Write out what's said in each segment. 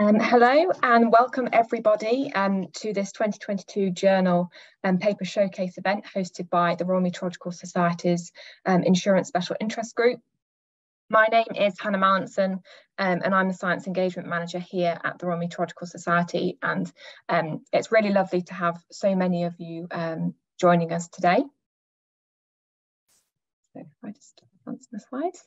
Um, hello and welcome everybody um, to this 2022 Journal um, Paper Showcase event hosted by the Royal Meteorological Society's um, Insurance Special Interest Group. My name is Hannah Mallinson um, and I'm the Science Engagement Manager here at the Royal Meteorological Society and um, it's really lovely to have so many of you joining us today. So I just the slides.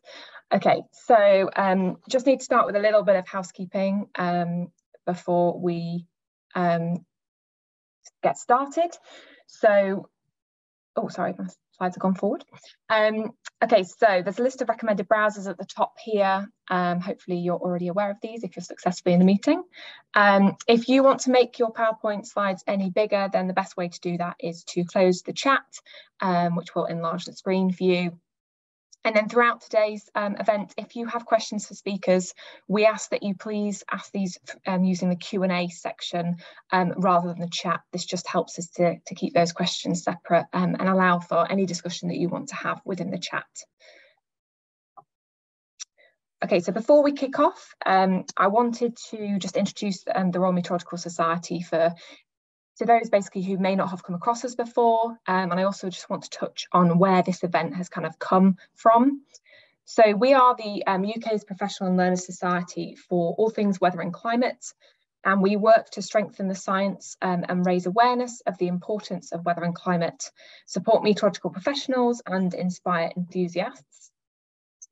Okay, so um, just need to start with a little bit of housekeeping um, before we um, get started. So, oh, sorry, my slides have gone forward. Um, okay, so there's a list of recommended browsers at the top here. Um, hopefully you're already aware of these if you're successfully in the meeting. Um, if you want to make your PowerPoint slides any bigger, then the best way to do that is to close the chat, which will enlarge the screen for you and then throughout today's um, event, if you have questions for speakers, we ask that you please ask these um, using the Q&A section um, rather than the chat. This just helps us to, to keep those questions separate um, and allow for any discussion that you want to have within the chat. Okay, so before we kick off, um, I wanted to just introduce um, the Royal Meteorological Society for to those basically who may not have come across us before. Um, and I also just want to touch on where this event has kind of come from. So we are the um, UK's Professional and Learned Society for all things weather and climate. And we work to strengthen the science um, and raise awareness of the importance of weather and climate, support meteorological professionals and inspire enthusiasts.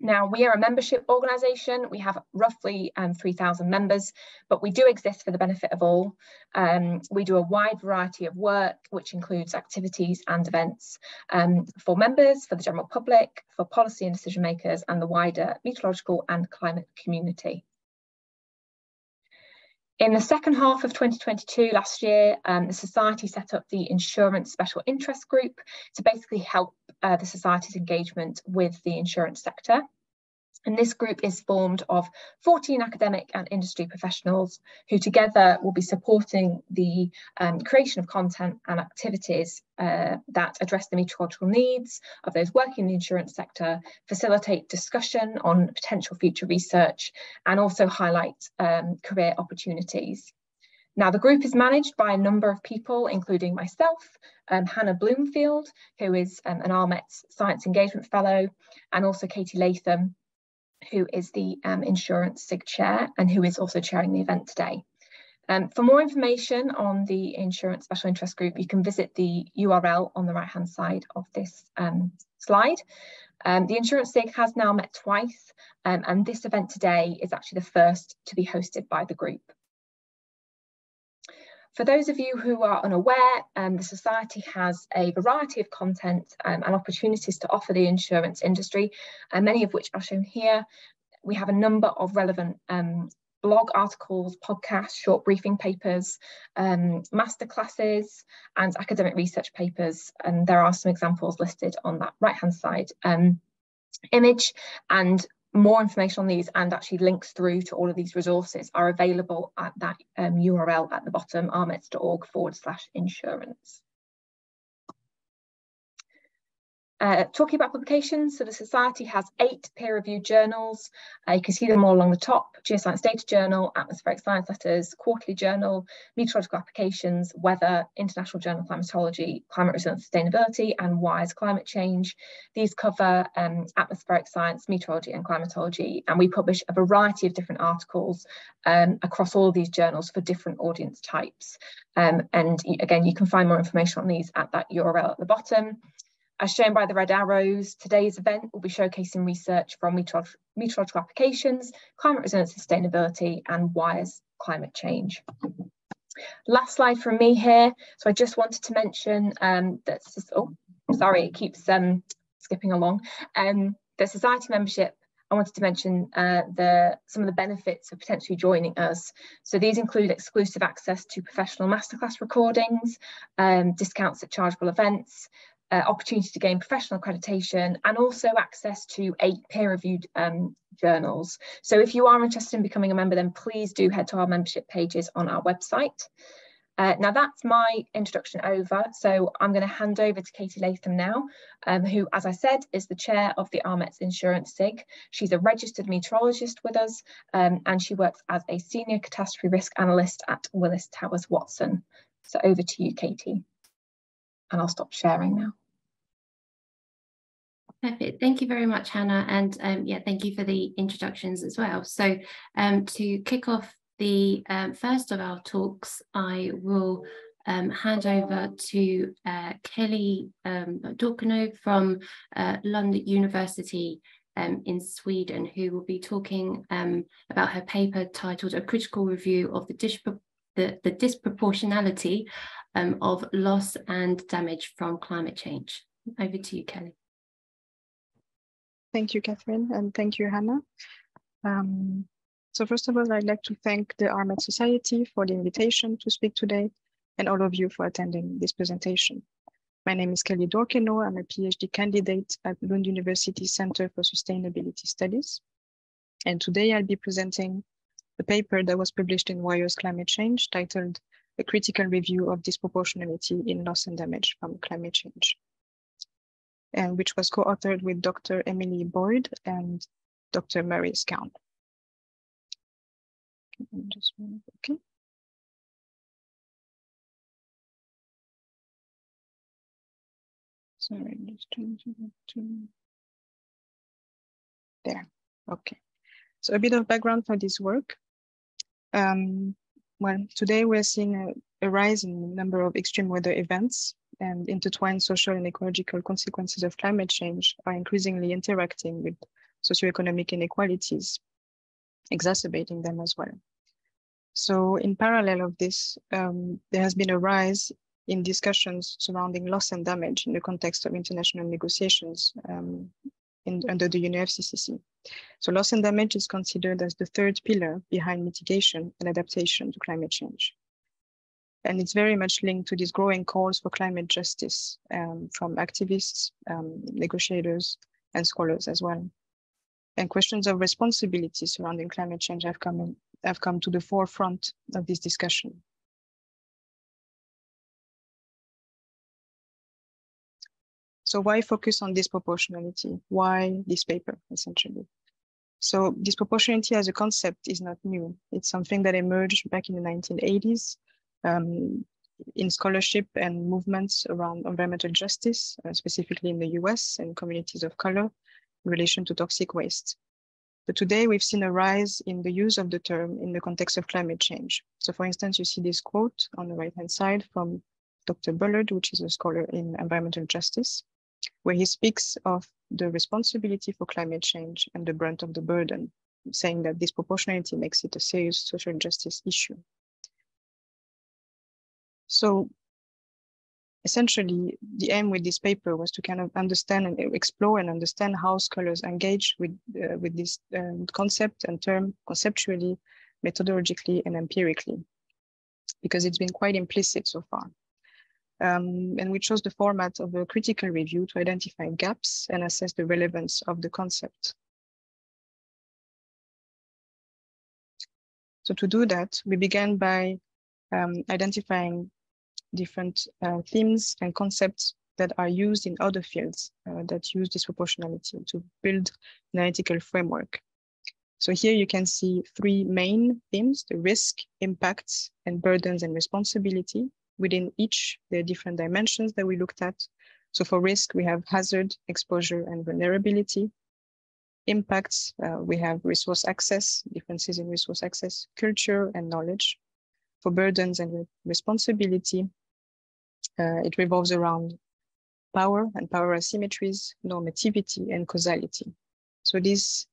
Now, we are a membership organisation. We have roughly um, 3,000 members, but we do exist for the benefit of all. Um, we do a wide variety of work, which includes activities and events um, for members, for the general public, for policy and decision makers, and the wider meteorological and climate community. In the second half of 2022, last year, um, the Society set up the Insurance Special Interest Group to basically help uh, the Society's engagement with the insurance sector. And this group is formed of 14 academic and industry professionals who together will be supporting the um, creation of content and activities uh, that address the meteorological needs of those working in the insurance sector, facilitate discussion on potential future research, and also highlight um, career opportunities. Now, the group is managed by a number of people, including myself, um, Hannah Bloomfield, who is um, an RMET Science Engagement Fellow, and also Katie Latham, who is the um, Insurance SIG Chair and who is also chairing the event today. Um, for more information on the Insurance Special Interest Group, you can visit the URL on the right-hand side of this um, slide. Um, the Insurance SIG has now met twice, um, and this event today is actually the first to be hosted by the group. For those of you who are unaware, um, the Society has a variety of content um, and opportunities to offer the insurance industry, and many of which are shown here. We have a number of relevant um, blog articles, podcasts, short briefing papers, um, masterclasses, and academic research papers. And there are some examples listed on that right-hand side um, image. And more information on these and actually links through to all of these resources are available at that um, URL at the bottom, rmets.org forward slash insurance. Uh, talking about publications, so the Society has eight peer-reviewed journals. Uh, you can see them all along the top, Geoscience Data Journal, Atmospheric Science Letters, Quarterly Journal, Meteorological Applications, Weather, International Journal of Climatology, Climate Resilience Sustainability, and WIREs Climate Change. These cover um, atmospheric science, meteorology, and climatology, and we publish a variety of different articles um, across all these journals for different audience types. Um, and again, you can find more information on these at that URL at the bottom. As shown by the red arrows, today's event will be showcasing research from meteorolog meteorological applications, climate resilience sustainability, and WIREs climate change. Last slide from me here. So I just wanted to mention um, that, oh, sorry, it keeps um, skipping along. Um, the society membership I wanted to mention uh, the, some of the benefits of potentially joining us. So these include exclusive access to professional masterclass recordings, um, discounts at chargeable events, uh, opportunity to gain professional accreditation and also access to eight peer-reviewed um, journals. So if you are interested in becoming a member, then please do head to our membership pages on our website. Uh, now that's my introduction over, so I'm going to hand over to Katie Latham now, um, who, as I said, is the chair of the RMETS Insurance SIG. She's a registered meteorologist with us, um, and she works as a senior catastrophe risk analyst at Willis Towers Watson. So over to you, Katie. And I'll stop sharing now. Perfect. Thank you very much, Hannah. And um, yeah, thank you for the introductions as well. So um, to kick off the um, first of our talks, I will um, hand over to uh, Kelly um, Dorkenoo from uh, Lund University um, in Sweden, who will be talking um, about her paper titled A Critical Review of the, the, the Disproportionality um, of Loss and Damage from Climate Change. Over to you, Kelly. Thank you, Catherine, and thank you, Hannah. Um, so first of all, I'd like to thank the RMET Society for the invitation to speak today and all of you for attending this presentation. My name is Kelly Dorkenoo. I'm a PhD candidate at Lund University Center for Sustainability Studies. And today I'll be presenting the paper that was published in WIREs Climate Change titled A Critical Review of Disproportionality in Loss and Damage from Climate Change and which was co-authored with Dr. Emily Boyd and Dr. Murray Scown. Okay. Sorry, just trying to get to there. Okay. So a bit of background for this work. Um, well, today we're seeing a, a rise in the number of extreme weather events and intertwined social and ecological consequences of climate change are increasingly interacting with socioeconomic inequalities, exacerbating them as well. So in parallel of this, um, there has been a rise in discussions surrounding loss and damage in the context of international negotiations um, in, under the UNFCCC. So loss and damage is considered as the third pillar behind mitigation and adaptation to climate change. And it's very much linked to these growing calls for climate justice um, from activists, um, negotiators, and scholars as well. And questions of responsibility surrounding climate change have come, in, have come to the forefront of this discussion. So why focus on disproportionality? Why this paper, essentially? So disproportionality as a concept is not new. It's something that emerged back in the 1980s um, in scholarship and movements around environmental justice, uh, specifically in the US and communities of color in relation to toxic waste. But today we've seen a rise in the use of the term in the context of climate change. So for instance, you see this quote on the right-hand side from Dr. Bullard, which is a scholar in environmental justice, where he speaks of the responsibility for climate change and the brunt of the burden, saying that disproportionality makes it a serious social justice issue. So essentially the aim with this paper was to kind of understand and explore and understand how scholars engage with, uh, with this um, concept and term conceptually, methodologically, and empirically, because it's been quite implicit so far. Um, and we chose the format of a critical review to identify gaps and assess the relevance of the concept. So to do that, we began by um, identifying different uh, themes and concepts that are used in other fields uh, that use disproportionality to build an analytical framework. So here you can see three main themes, the risk, impacts, and burdens and responsibility. Within each, there are different dimensions that we looked at. So for risk, we have hazard, exposure, and vulnerability. Impacts, uh, we have resource access, differences in resource access, culture, and knowledge. For burdens and responsibility, uh, it revolves around power and power asymmetries, normativity, and causality. So these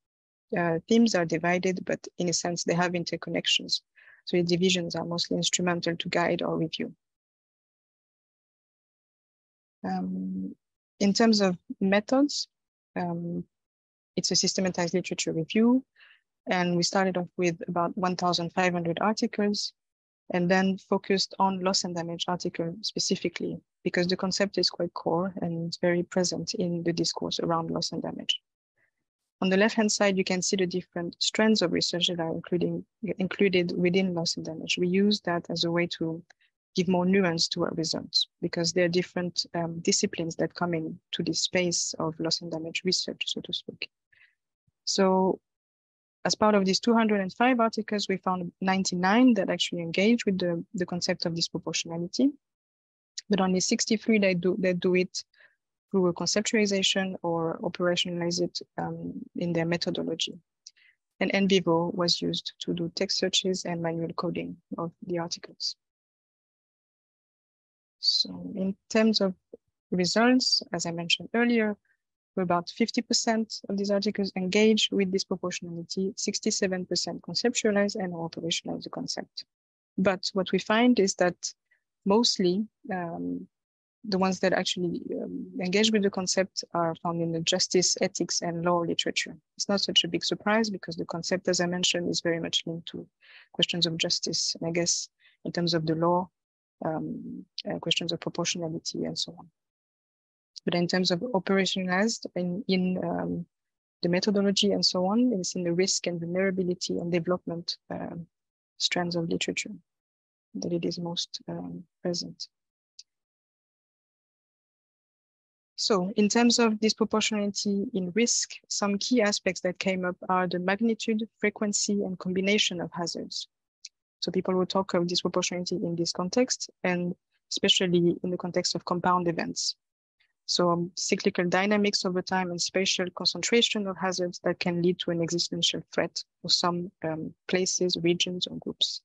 uh, themes are divided, but in a sense, they have interconnections. So the divisions are mostly instrumental to guide our review. Um, in terms of methods, um, it's a systematized literature review. And we started off with about 1,500 articles and then focused on loss and damage article specifically because the concept is quite core and it's very present in the discourse around loss and damage. On the left-hand side, you can see the different strands of research that are including, included within loss and damage. We use that as a way to give more nuance to our results because there are different um, disciplines that come into this space of loss and damage research, so to speak. So as part of these 205 articles, we found 99 that actually engage with the, the concept of disproportionality, but only 63 that do, that do it through a conceptualization or operationalize it um, in their methodology. And NVivo was used to do text searches and manual coding of the articles. So in terms of results, as I mentioned earlier, about 50% of these articles engage with disproportionality, 67% conceptualize and operationalize the concept. But what we find is that mostly um, the ones that actually um, engage with the concept are found in the justice, ethics, and law literature. It's not such a big surprise because the concept, as I mentioned, is very much linked to questions of justice. And I guess in terms of the law, um, uh, questions of proportionality and so on. But in terms of operationalized in, in um, the methodology and so on, it's in the risk and vulnerability and development um, strands of literature that it is most um, present. So in terms of disproportionality in risk, some key aspects that came up are the magnitude, frequency, and combination of hazards. So people will talk of disproportionality in this context, and especially in the context of compound events. So um, cyclical dynamics over time and spatial concentration of hazards that can lead to an existential threat for some um, places, regions, or groups.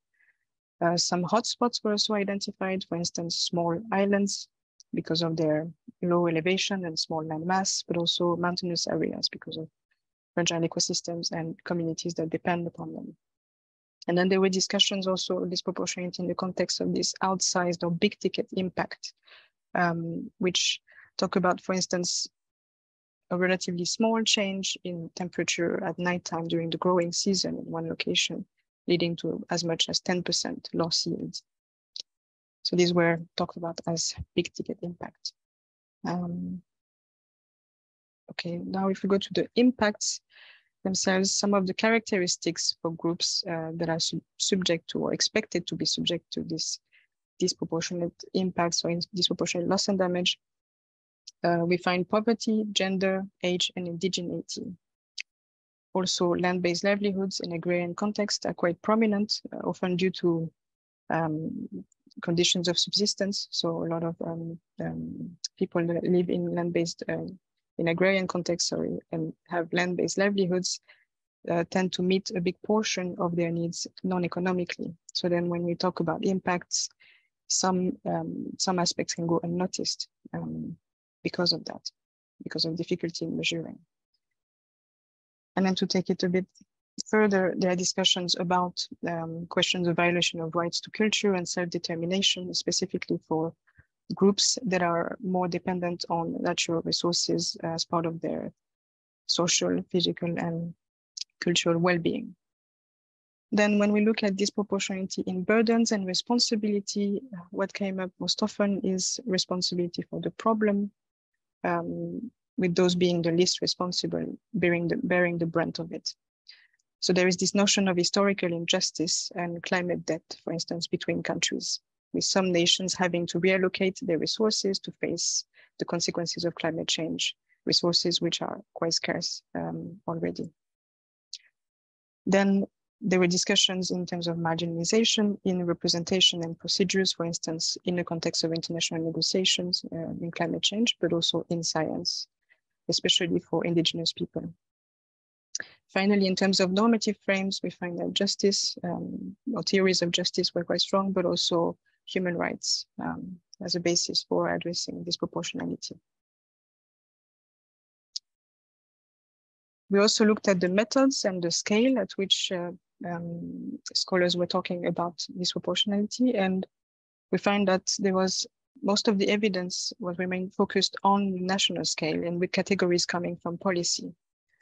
Uh, some hotspots were also identified, for instance, small islands because of their low elevation and small land mass, but also mountainous areas because of fragile ecosystems and communities that depend upon them. And then there were discussions also disproportionate in the context of this outsized or big ticket impact, um, which talk about, for instance, a relatively small change in temperature at nighttime during the growing season in one location, leading to as much as 10% loss yield. So these were talked about as big ticket impact. Um, okay, now if we go to the impacts, themselves some of the characteristics for groups uh, that are su subject to or expected to be subject to this disproportionate impacts or in disproportionate loss and damage. Uh, we find poverty, gender, age, and indigeneity. Also, land-based livelihoods in agrarian context are quite prominent, uh, often due to um, conditions of subsistence. So a lot of um, um, people live in land-based uh, in agrarian context, sorry, and have land-based livelihoods uh, tend to meet a big portion of their needs non-economically. So then when we talk about impacts, some, um, some aspects can go unnoticed um, because of that, because of difficulty in measuring. And then to take it a bit further, there are discussions about um, questions of violation of rights to culture and self-determination, specifically for groups that are more dependent on natural resources as part of their social, physical, and cultural well-being. Then when we look at disproportionality in burdens and responsibility, what came up most often is responsibility for the problem, um, with those being the least responsible, bearing the, bearing the brunt of it. So there is this notion of historical injustice and climate debt, for instance, between countries with some nations having to reallocate their resources to face the consequences of climate change, resources which are quite scarce um, already. Then there were discussions in terms of marginalization in representation and procedures, for instance, in the context of international negotiations uh, in climate change, but also in science, especially for indigenous people. Finally, in terms of normative frames, we find that justice um, or theories of justice were quite strong, but also human rights um, as a basis for addressing disproportionality. We also looked at the methods and the scale at which uh, um, scholars were talking about disproportionality, and we find that there was most of the evidence was remain focused on national scale and with categories coming from policy.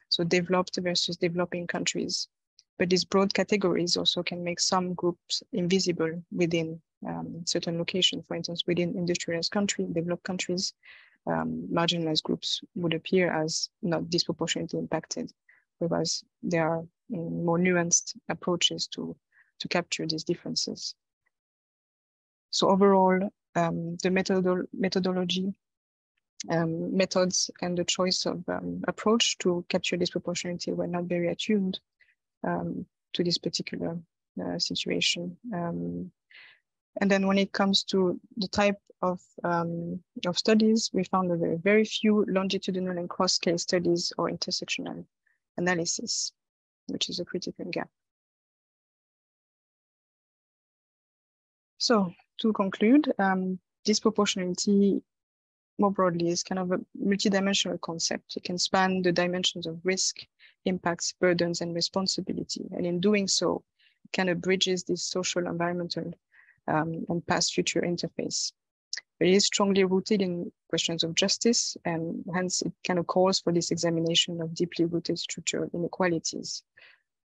So developed versus developing countries. But these broad categories also can make some groups invisible within um, certain locations. For instance, within industrialized countries, developed countries, um, marginalized groups would appear as not disproportionately impacted, whereas there are more nuanced approaches to, to capture these differences. So overall, um, the methodol methodology, um, methods, and the choice of um, approach to capture disproportionality were not very attuned um, to this particular uh, situation. Um, and then when it comes to the type of, um, of studies, we found that there are very few longitudinal and cross-case studies or intersectional analysis, which is a critical gap. So to conclude, um, disproportionality more broadly is kind of a multidimensional concept. It can span the dimensions of risk, impacts, burdens, and responsibility. And in doing so, it kind of bridges this social, environmental, um, and past future interface. It is strongly rooted in questions of justice, and hence it kind of calls for this examination of deeply rooted structural inequalities,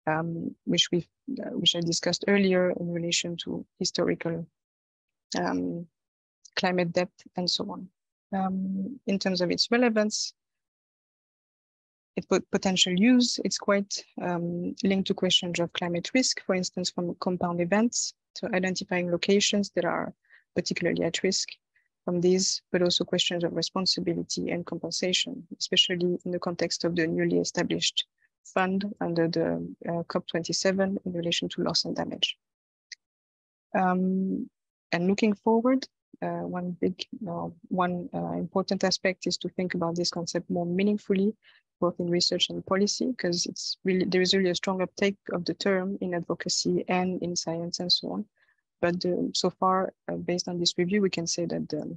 um, which we uh, which I discussed earlier in relation to historical um, climate debt and so on. Um, in terms of its relevance, it put potential use, it's quite um, linked to questions of climate risk, for instance, from compound events, to identifying locations that are particularly at risk from these, but also questions of responsibility and compensation, especially in the context of the newly established fund under the uh, COP27 in relation to loss and damage. Um, and looking forward, uh, one big, uh, one uh, important aspect is to think about this concept more meaningfully, both in research and policy, because it's really there is really a strong uptake of the term in advocacy and in science and so on. But so far, uh, based on this review, we can say that the,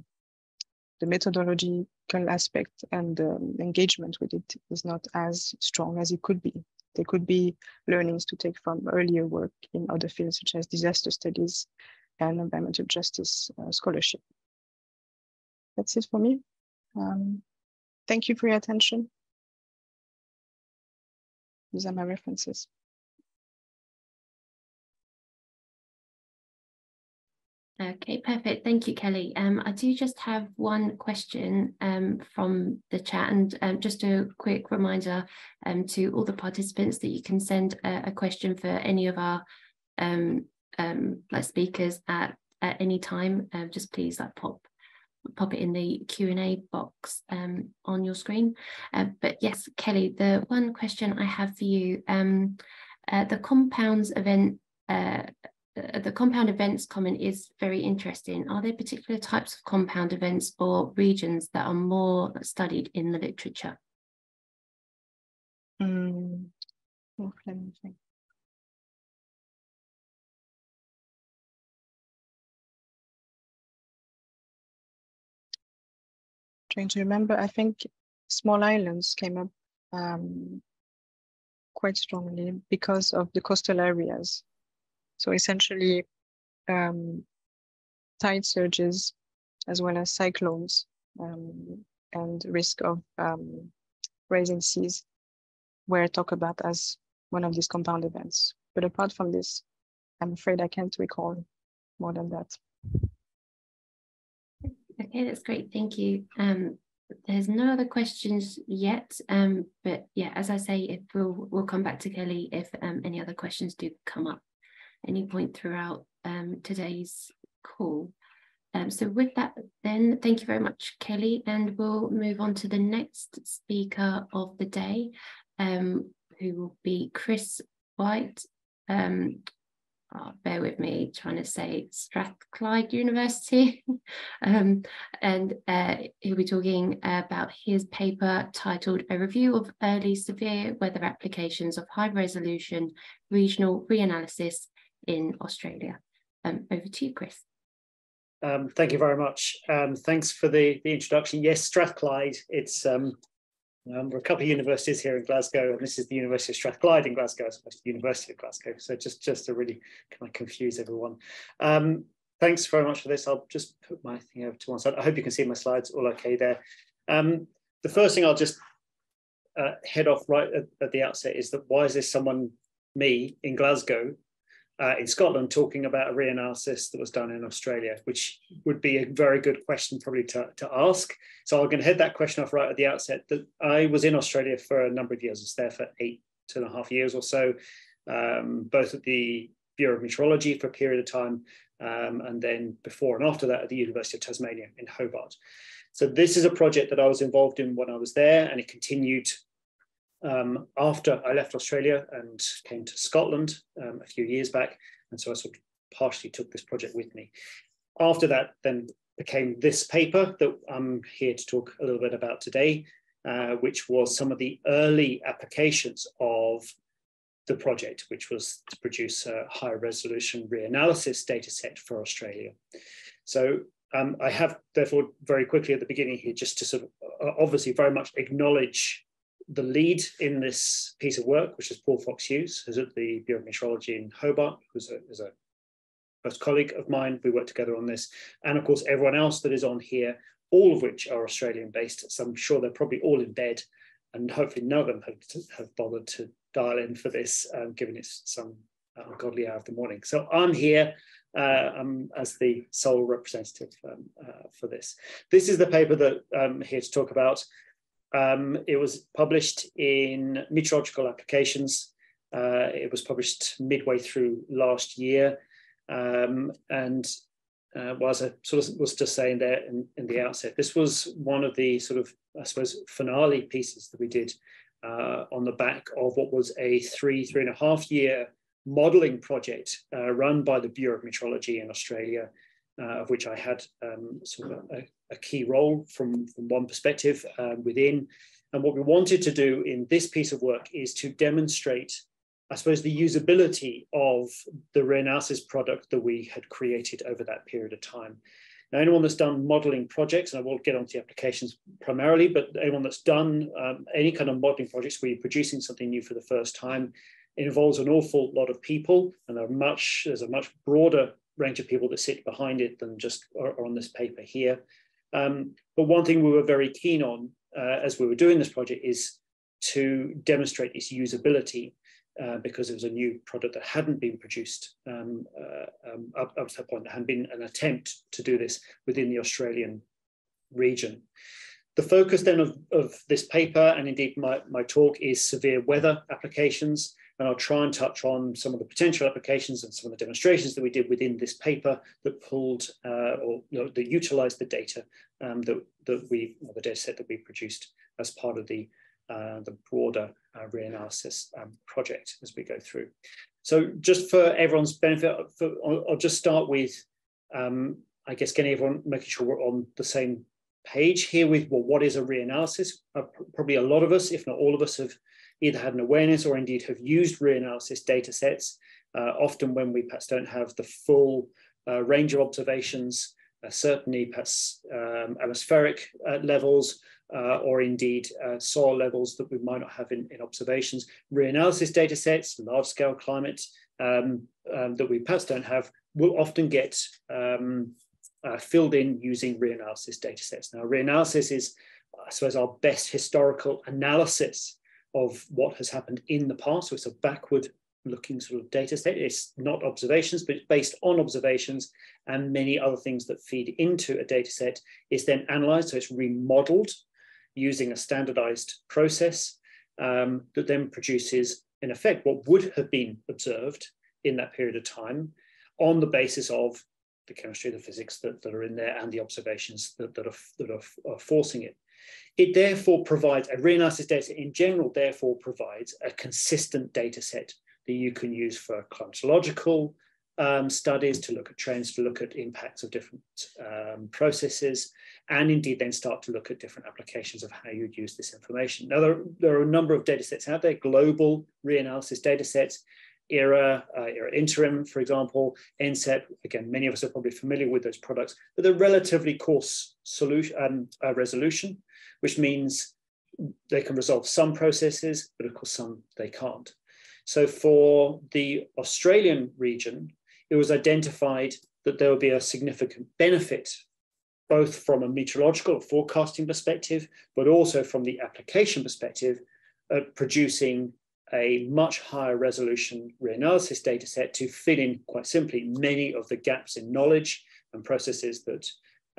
the methodological aspect and um, engagement with it is not as strong as it could be. There could be learnings to take from earlier work in other fields, such as disaster studies and environmental justice uh, scholarship. That's it for me. Um, thank you for your attention. These are my references. Okay, perfect. Thank you, Kelly. Um, I do just have one question um, from the chat and um, just a quick reminder um, to all the participants that you can send a, a question for any of our um, like speakers at, at any time. Uh, just please like pop pop it in the Q&A box um, on your screen. Uh, but yes, Kelly, the one question I have for you, um, uh, the compounds event uh, uh, the compound events comment is very interesting. Are there particular types of compound events or regions that are more studied in the literature? Mm. Oh, let me think. Trying to remember, I think small islands came up um, quite strongly because of the coastal areas so essentially, um, tide surges as well as cyclones um, and risk of um, rising seas were talked about as one of these compound events. But apart from this, I'm afraid I can't recall more than that. Okay, that's great. Thank you. Um, there's no other questions yet, um, but yeah, as I say, if we'll we'll come back to Kelly if um, any other questions do come up any point throughout um, today's call. Um, so with that, then, thank you very much, Kelly, and we'll move on to the next speaker of the day, um, who will be Chris White. Um, oh, bear with me, trying to say Strathclyde University, um, and uh, he'll be talking about his paper titled A Review of Early Severe Weather Applications of High Resolution Regional Reanalysis in Australia. Um, over to you, Chris. Um, thank you very much. Um, thanks for the, the introduction. Yes, Strathclyde. It's um, um, we're a couple of universities here in Glasgow, and this is the University of Strathclyde in Glasgow, as opposed to the University of Glasgow. So just just to really kind of confuse everyone. Um, thanks very much for this. I'll just put my thing over to one side. I hope you can see my slides all okay there. Um, the first thing I'll just uh, head off right at, at the outset is that why is this someone me in Glasgow uh, in Scotland talking about a reanalysis that was done in Australia, which would be a very good question probably to, to ask. So I'm going to head that question off right at the outset. That I was in Australia for a number of years. I was there for eight, two and a half years or so, um, both at the Bureau of Meteorology for a period of time, um, and then before and after that at the University of Tasmania in Hobart. So this is a project that I was involved in when I was there, and it continued um, after I left Australia and came to Scotland um, a few years back. And so I sort of partially took this project with me. After that, then became this paper that I'm here to talk a little bit about today, uh, which was some of the early applications of the project, which was to produce a higher resolution reanalysis data set for Australia. So um, I have therefore very quickly at the beginning here just to sort of uh, obviously very much acknowledge the lead in this piece of work, which is Paul Fox Hughes, who's at the Bureau of Meteorology in Hobart, who's a, a first colleague of mine. We work together on this. And of course, everyone else that is on here, all of which are Australian based. So I'm sure they're probably all in bed and hopefully none of them have, have bothered to dial in for this, um, given it's some ungodly hour of the morning. So I'm here uh, um, as the sole representative um, uh, for this. This is the paper that I'm here to talk about. Um, it was published in Meteorological Applications. Uh, it was published midway through last year. Um, and uh, was I sort of was just saying there in, in, the outset, this was one of the sort of, I suppose, finale pieces that we did uh, on the back of what was a three, three and a half year modelling project uh, run by the Bureau of Meteorology in Australia, uh, of which I had um, sort of a, a, key role from, from one perspective um, within. And what we wanted to do in this piece of work is to demonstrate I suppose, the usability of the reanalysis product that we had created over that period of time. Now, anyone that's done modeling projects, and I will get onto the applications primarily, but anyone that's done um, any kind of modeling projects where you're producing something new for the first time, involves an awful lot of people, and there much, there's a much broader range of people that sit behind it than just are, are on this paper here. Um, but one thing we were very keen on uh, as we were doing this project is to demonstrate its usability uh, because it was a new product that hadn't been produced um, uh, um, up, up, to that point. There hadn't been an attempt to do this within the Australian region. The focus then of, of this paper and indeed my, my talk is severe weather applications. And I'll try and touch on some of the potential applications and some of the demonstrations that we did within this paper that pulled uh, or you know, that utilized the data um, that, that we, the data set that we produced as part of the uh, the broader uh, reanalysis um, project as we go through. So just for everyone's benefit, for, I'll, I'll, just start with, um, I guess, getting everyone, making sure we're on the same page here with well, what is a reanalysis? Uh, probably a lot of us, if not all of us, have either had an awareness or indeed have used reanalysis data sets, uh, often when we perhaps don't have the full uh, range of observations, uh, certainly perhaps um, atmospheric uh, levels, uh, or indeed soil levels that we might not have in, in observations. Reanalysis data sets, large scale climate um, um, that we perhaps don't have, will often get um, uh, filled in using reanalysis data sets. Now, reanalysis is, I suppose, our best historical analysis of what has happened in the past. So it's a backward looking sort of data set. It's not observations, but it's based on observations and many other things that feed into a data set is then analyzed. So it's remodeled using a standardized process um, that then produces, in effect, what would have been observed in that period of time on the basis of the chemistry, the physics that, that are in there and the observations that, that, are, that are, are forcing it. It therefore provides, a reanalysis data in general therefore provides a consistent data set that you can use for climatological um, studies, to look at trends, to look at impacts of different um, processes, and indeed then start to look at different applications of how you'd use this information. Now, there, there are a number of data sets out there, global reanalysis data sets, ERA, uh, ERA Interim, for example, NCEP. Again, many of us are probably familiar with those products, but they're relatively coarse solution, um, uh, resolution, which means they can resolve some processes, but of course some they can't. So for the Australian region, it was identified that there would be a significant benefit, both from a meteorological forecasting perspective, but also from the application perspective, of producing a much higher resolution reanalysis data set to fill in, quite simply, many of the gaps in knowledge and processes that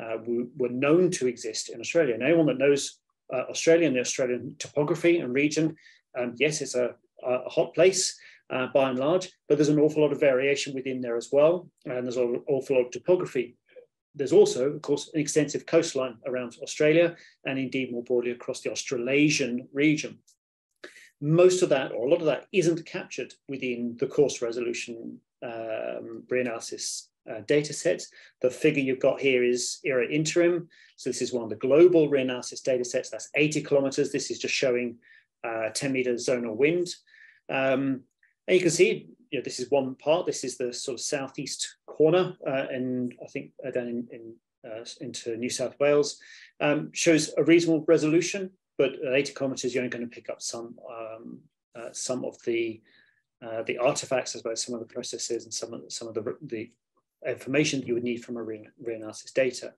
uh, were known to exist in Australia. And anyone that knows uh, Australia and the Australian topography and region, um, yes, it's a, a hot place, uh, by and large, but there's an awful lot of variation within there as well. And there's an awful lot of topography. There's also, of course, an extensive coastline around Australia and indeed more broadly across the Australasian region. Most of that, or a lot of that, isn't captured within the coarse resolution um, reanalysis uh, data sets. The figure you've got here is ERA Interim. So this is one of the global reanalysis data sets. That's 80 kilometers. This is just showing uh, 10 meter zonal wind. Um, and you can see, you know, this is one part. This is the sort of southeast corner, uh, and I think uh, down in, in uh, into New South Wales. Um, shows a reasonable resolution, but at 80 kilometers, you're only going to pick up some um, uh, some of the uh, the artifacts as well as some of the processes and some of some of the, the information that you would need from a reanalysis data.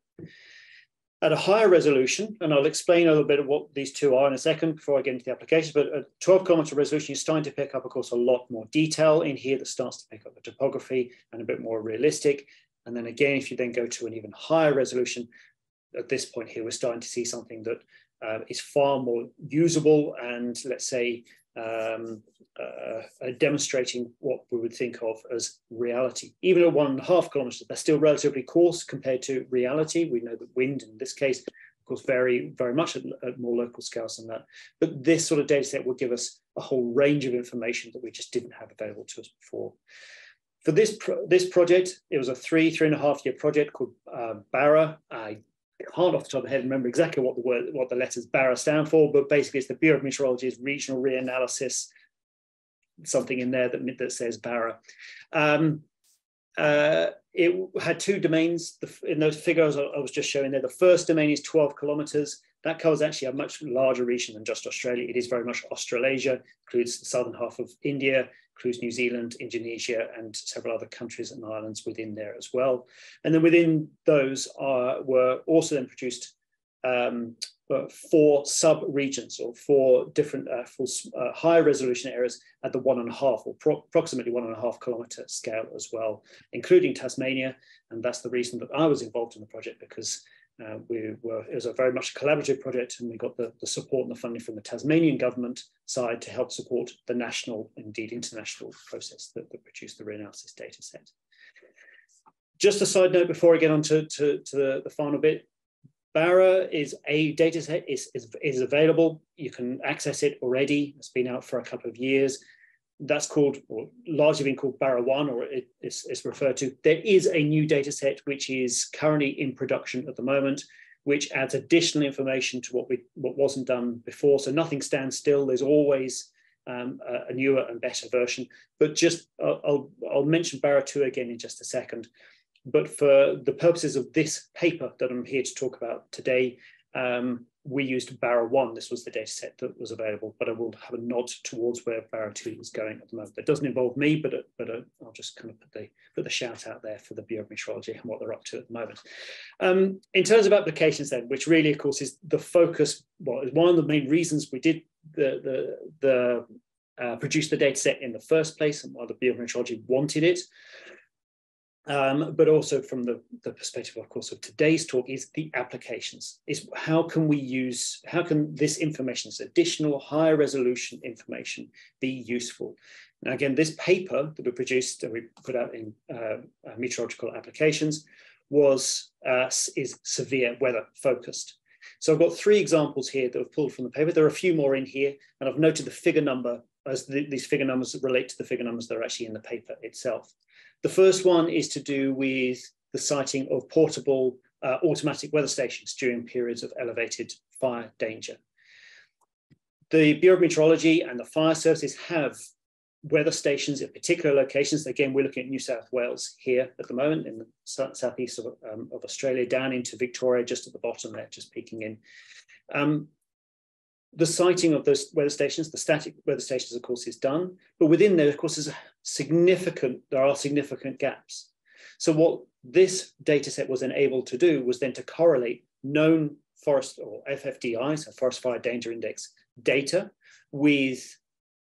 At a higher resolution, and I'll explain a little bit of what these two are in a second before I get into the applications, but at 12 kilometer resolution, you're starting to pick up, of course, a lot more detail in here that starts to pick up the topography and a bit more realistic. And then again, if you then go to an even higher resolution, at this point here, we're starting to see something that uh, is far more usable and let's say um, uh, uh, demonstrating what we would think of as reality. Even at one and a half kilometers, they're still relatively coarse compared to reality. We know that wind in this case, of course, vary very much at, at more local scales than that. But this sort of data set will give us a whole range of information that we just didn't have available to us before. For this, pro this project, it was a three, three and a half year project called uh, BARRA. I can't off the top of my head remember exactly what the word, what the letters BARRA stand for, but basically it's the Bureau of Meteorology's regional reanalysis, something in there that, that says BARRA. Um, uh, it had two domains in those figures I was just showing there. The first domain is 12 kilometers. That covers actually a much larger region than just Australia. It is very much Australasia, includes the southern half of India, includes New Zealand, Indonesia, and several other countries and islands within there as well. And then within those are, were also then produced um, four sub-regions or four different uh, full, uh, high resolution areas at the one and a half or pro approximately one and a half kilometer scale as well, including Tasmania. And that's the reason that I was involved in the project because uh, we were, it was a very much collaborative project and we got the, the support and the funding from the Tasmanian government side to help support the national, indeed international process that, that produced the reanalysis data set. Just a side note before I get on to, to, to the, the final bit, BARRA is a data set, is, is, is available. You can access it already. It's been out for a couple of years that's called, or largely been called BARRA1, or it, it's, it's, referred to. There is a new data set which is currently in production at the moment, which adds additional information to what we what wasn't done before. So nothing stands still. There's always um, a, a, newer and better version. But just uh, I'll, I'll mention BARRA2 again in just a second. But for the purposes of this paper that I'm here to talk about today, um, we used BARRA 1. This was the data set that was available, but I will have a nod towards where BARRA 2 is going at the moment. That doesn't involve me, but, but uh, I'll just kind of put the, put the shout out there for the Bureau of Meteorology and what they're up to at the moment. Um, in terms of applications then, which really, of course, is the focus, well, is one of the main reasons we did the, the, the uh, produce the data set in the first place and why the Bureau of Meteorology wanted it um, but also from the, the perspective, of course, of today's talk is the applications, is how can we use, how can this information, this additional higher resolution information be useful? Now, again, this paper that we produced, that we put out in uh, uh, meteorological applications was, uh, is severe weather focused. So I've got three examples here that I've pulled from the paper. There are a few more in here, and I've noted the figure number as the, these figure numbers relate to the figure numbers that are actually in the paper itself. The first one is to do with the siting of portable uh, automatic weather stations during periods of elevated fire danger. The Bureau of Meteorology and the fire services have weather stations at particular locations. Again, we're looking at New South Wales here at the moment in the southeast of, um, of Australia, down into Victoria, just at the bottom there, just peeking in. Um, the siting of those weather stations, the static weather stations, of course, is done. But within there, of course, there's significant, there are significant gaps. So what this data set was then able to do was then to correlate known forest or FFDI, so Forest Fire Danger Index data with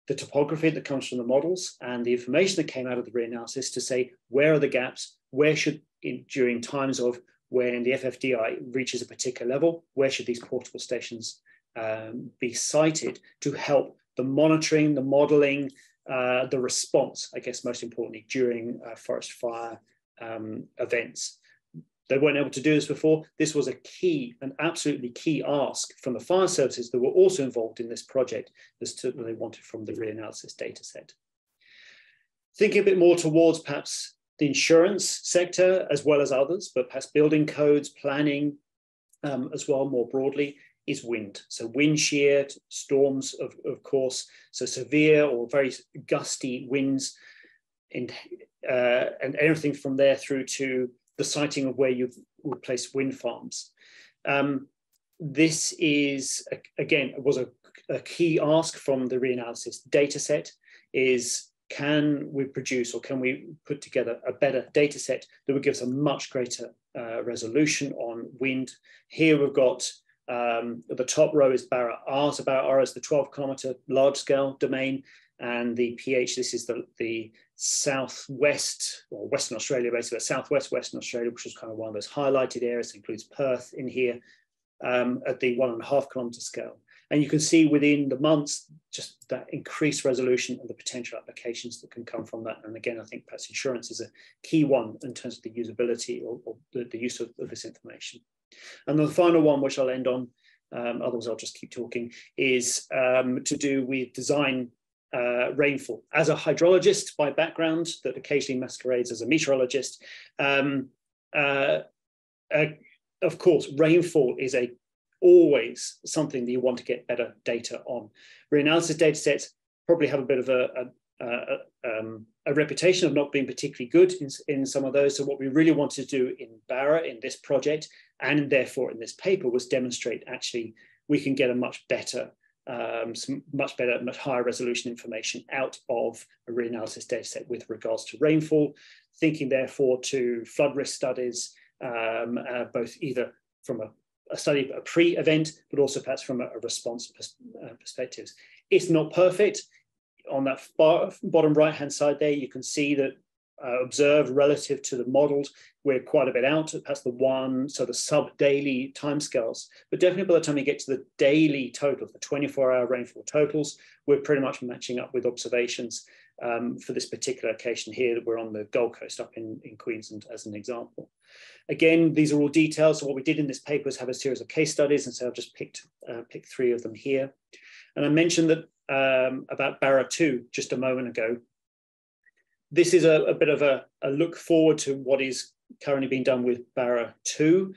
the topography that comes from the models and the information that came out of the reanalysis to say where are the gaps, where should, in, during times of when the FFDI reaches a particular level, where should these portable stations um, be sited to help the monitoring, the modeling, uh, the response, I guess most importantly, during uh, forest fire um, events. They weren't able to do this before. This was a key, an absolutely key ask from the fire services that were also involved in this project as to what they wanted from the reanalysis data set. Thinking a bit more towards perhaps the insurance sector as well as others, but perhaps building codes, planning um, as well more broadly is wind. So wind shear, storms of, of course, so severe or very gusty winds in, uh, and everything from there through to the siting of where you've replaced wind farms. Um, this is, again, was a, a, key ask from the reanalysis data set is can we produce or can we put together a better data set that would give us a much greater uh, resolution on wind. Here we've got um, the top row is BARRA R, so BARRA R is the 12 kilometer large scale domain and the PH, this is the, the southwest or Western Australia, basically southwest Western Australia, which is kind of one of those highlighted areas, includes Perth in here um, at the one and a half kilometer scale. And you can see within the months, just that increased resolution and the potential applications that can come from that. And again, I think perhaps insurance is a key one in terms of the usability or, or the, the, use of, of, this information. And the final one, which I'll end on, um, otherwise I'll just keep talking, is um, to do with design uh, rainfall. As a hydrologist by background that occasionally masquerades as a meteorologist, um, uh, uh, of course, rainfall is a always something that you want to get better data on. Reanalysis data sets probably have a bit of a, a, um, a reputation of not being particularly good in, in some of those. So what we really wanted to do in BARRA in this project and therefore in this paper was demonstrate actually we can get a much better um, some much better, much higher resolution information out of a reanalysis data set with regards to rainfall, thinking therefore to flood risk studies, um, uh, both either from a, a study, a pre-event, but also perhaps from a, a response pers uh, perspectives. It's not perfect. On that far, bottom right-hand side there, you can see that uh, observed relative to the modeled, we're quite a bit out, perhaps the one, so the sub-daily timescales. But definitely by the time you get to the daily totals, the 24-hour rainfall totals, we're pretty much matching up with observations um, for this particular occasion here. That we're on the Gold Coast up in, in Queensland as an example. Again, these are all details. So what we did in this paper is have a series of case studies, and so I've just picked, uh, picked three of them here. And I mentioned that um, about BARRA 2 just a moment ago this is a, a bit of a, a, look forward to what is currently being done with BARRA 2.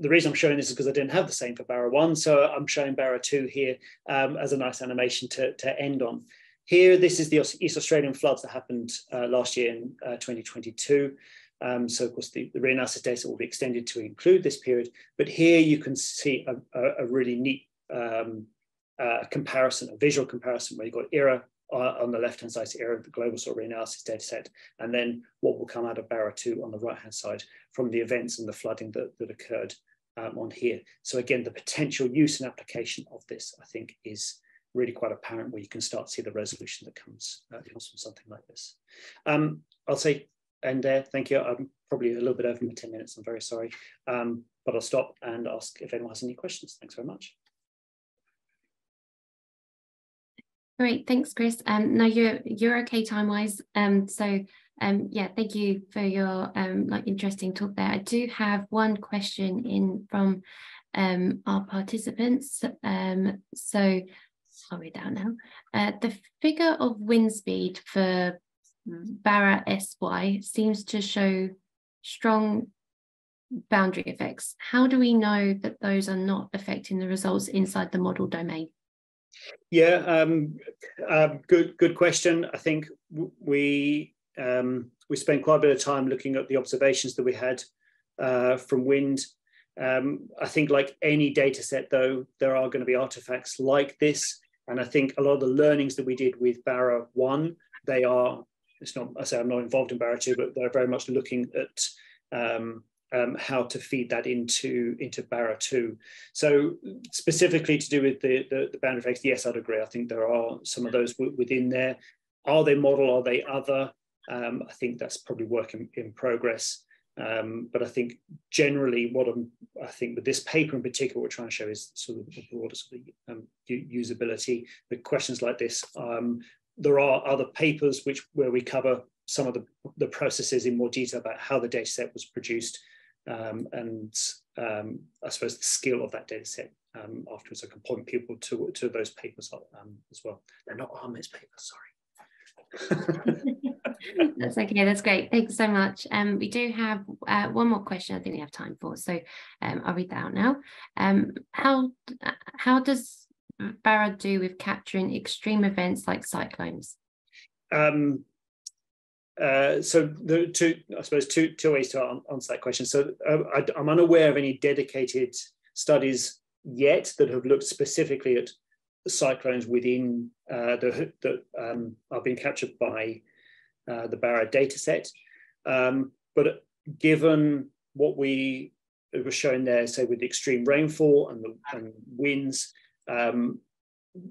The reason I'm showing this is because I didn't have the same for BARRA 1, so I'm showing BARRA 2 here um, as a nice animation to, to end on. Here, this is the East Australian floods that happened uh, last year in uh, 2022. Um, so of course the, the reanalysis data will be extended to include this period, but here you can see a, a, a really neat um, uh, comparison, a visual comparison where you've got ERA on the left-hand side of the global sort of reanalysis data set, and then what will come out of BARRA 2 on the right-hand side from the events and the flooding that, that occurred um, on here. So again, the potential use and application of this, I think, is really quite apparent where you can start to see the resolution that comes, uh, comes from something like this. Um, I'll say end there. Thank you. I'm probably a little bit over my 10 minutes. I'm very sorry. Um, but I'll stop and ask if anyone has any questions. Thanks very much. Great, thanks, Chris. Um, no, you're you're okay time wise. Um, so um, yeah, thank you for your um like interesting talk there. I do have one question in from um our participants. Um, so sorry down now. Uh, the figure of wind speed for BARRA SY seems to show strong boundary effects. How do we know that those are not affecting the results inside the model domain? Yeah, um, uh, good good question. I think we um, we spent quite a bit of time looking at the observations that we had uh, from wind. Um, I think, like any data set, though, there are going to be artifacts like this, and I think a lot of the learnings that we did with BARRA One, they are. It's not. I say I'm not involved in BARRA Two, but they're very much looking at um, um, how to feed that into into BARRA 2. So specifically to do with the, the, the boundary effects, yes, I'd agree. I think there are some of those within there. Are they model? Are they other? Um, I think that's probably work in, in progress. Um, but I think generally what I'm, I think with this paper in particular, what we're trying to show is sort of the broader sort of um, usability. The questions like this, um, there are other papers which where we cover some of the, the processes in more detail about how the data set was produced um, and um, I suppose the skill of that data set um, afterwards. I can point people to, to those papers um, as well. They're not Ahmed's papers, sorry. that's okay, that's great. Thanks so much. Um, we do have uh, one more question I think we have time for, so um, I'll read that out now. Um, how, how does BARRA do with capturing extreme events like cyclones? Um, uh, so the two, I suppose, two two ways to answer that question. So uh, I, am unaware of any dedicated studies yet that have looked specifically at cyclones within uh, the that um, are being captured by uh, the BARRA dataset. Um, but given what we were showing there, say with the extreme rainfall and the and winds, um,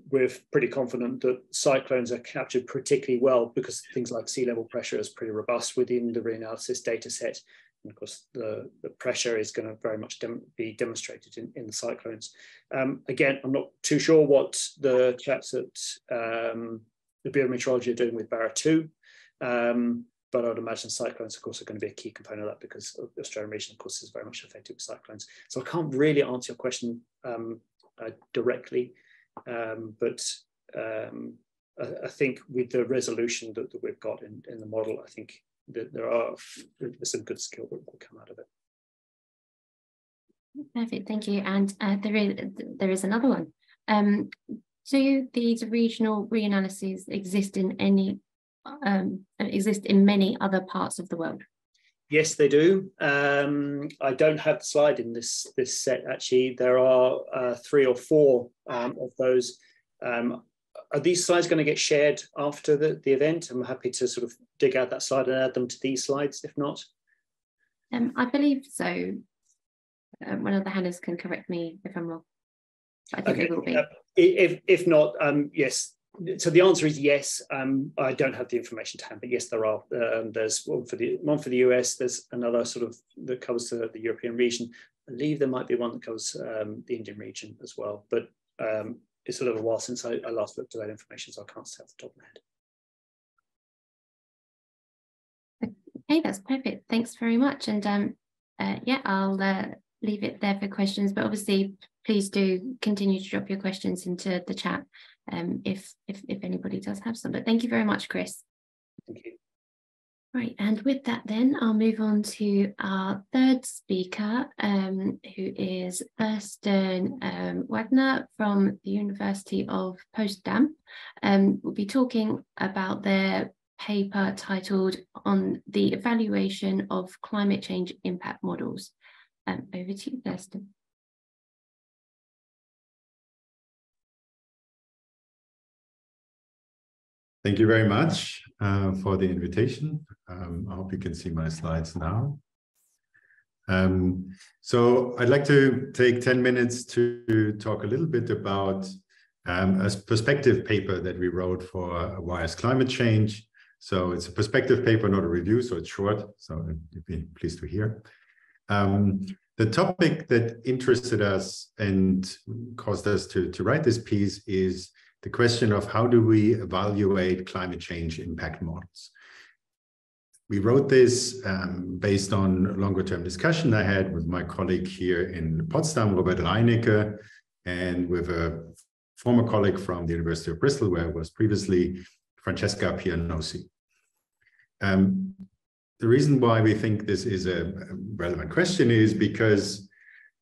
we're pretty confident that cyclones are captured particularly well because things like sea level pressure is pretty robust within the reanalysis data set. And of course, the, the pressure is going to very much dem be demonstrated in, in the cyclones. Um, again, I'm not too sure what the chaps at um, the Bureau are doing with BARRA 2, um, but I would imagine cyclones, of course, are going to be a key component of that because the Australian region, of course, is very much affected with cyclones. So I can't really answer your question um, uh, directly. Um, but um, I, I, think with the resolution that, that we've got in, in, the model, I think that there are some good skill that will come out of it. Perfect, thank you. And uh, there is there is another one. Um, do these regional reanalyses exist in any um, exist in many other parts of the world? Yes, they do. Um, I don't have the slide in this this set. Actually, there are uh, three or four um, of those. Um, are these slides going to get shared after the, the event? I'm happy to sort of dig out that slide and add them to these slides. If not, um, I believe so. Um, one of the handlers can correct me if I'm wrong. I think okay. they will be. Uh, if if not, um, yes, so the answer is yes. Um, I don't have the information to hand, but yes, there are. Um, there's one for the one for the US. There's another sort of that covers the, the European region. I believe there might be one that covers um, the Indian region as well. But um, it's a little while since I, I, last looked at that information, so I can't say off the top of my head. Okay, that's perfect. Thanks very much. And um, uh, yeah, I'll uh, leave it there for questions. But obviously, please do continue to drop your questions into the chat um, if, if, if anybody does have some. But thank you very much, Chris. Thank you. Right, and with that then, I'll move on to our third speaker, um, who is Thorsten um, Wagener from the University of Potsdam. Um, we'll be talking about their paper titled On the Evaluation of Climate Change Impact Models. Um, over to you, Thorsten. Thank you very much uh, for the invitation. Um, I hope you can see my slides now. Um, so I'd like to take 10 minutes to talk a little bit about um, a perspective paper that we wrote for WIREs climate change. So it's a perspective paper, not a review, so it's short. So you'd be pleased to hear. Um, the topic that interested us and caused us to, to write this piece is the question of how do we evaluate climate change impact models. We wrote this um, based on longer term discussion I had with my colleague here in Potsdam, Robert Reinecke, and with a former colleague from the University of Bristol, where I was previously, Francesca Pianosi. Um, the reason why we think this is a relevant question is because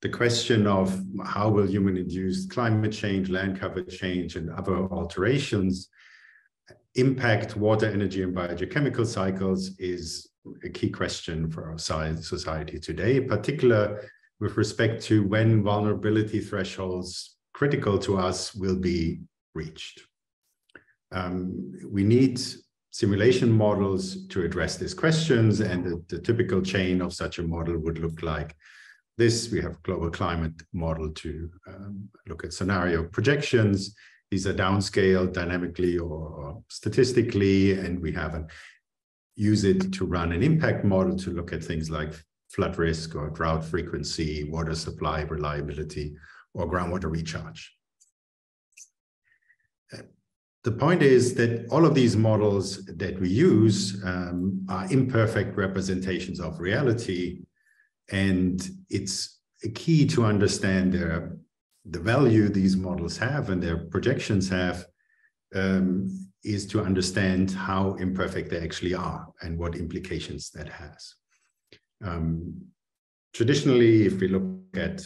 the question of how will human-induced climate change, land cover change, and other alterations impact water, energy, and biogeochemical cycles is a key question for our society today, in particular with respect to when vulnerability thresholds critical to us will be reached. Um, we need simulation models to address these questions, and the, the typical chain of such a model would look like this, we have global climate model to um, look at scenario projections. These are downscaled dynamically or statistically, and we have an use it to run an impact model to look at things like flood risk or drought frequency, water supply reliability, or groundwater recharge. the point is that all of these models that we use um, are imperfect representations of reality. And it's a key to understand their, the value these models have and their projections have um, is to understand how imperfect they actually are and what implications that has. Um, traditionally, if we look at,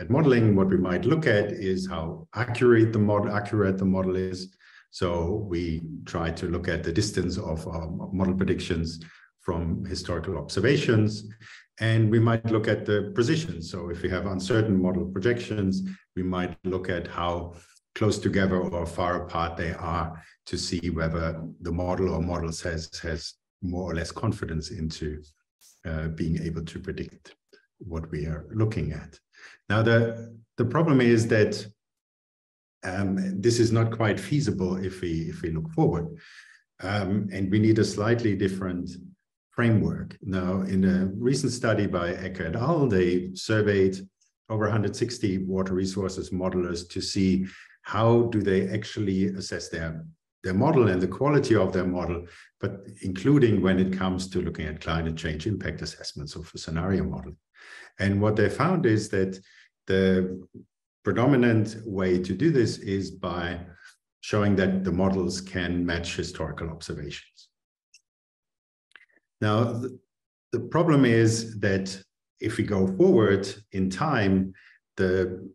at modeling, what we might look at is how accurate the model accurate the model is. So we try to look at the distance of um, model predictions from historical observations. And we might look at the precision. So if we have uncertain model projections, we might look at how close together or far apart they are to see whether the model or models has, has more or less confidence into uh, being able to predict what we are looking at. Now, the, the problem is that um, this is not quite feasible if we, if we look forward. Um, and we need a slightly different framework. Now, in a recent study by Eker et al., they surveyed over 160 water resources modelers to see how do they actually assess their, their model and the quality of their model, but including when it comes to looking at climate change impact assessments of a scenario model. And what they found is that the predominant way to do this is by showing that the models can match historical observations. Now, the, problem is that if we go forward in time, the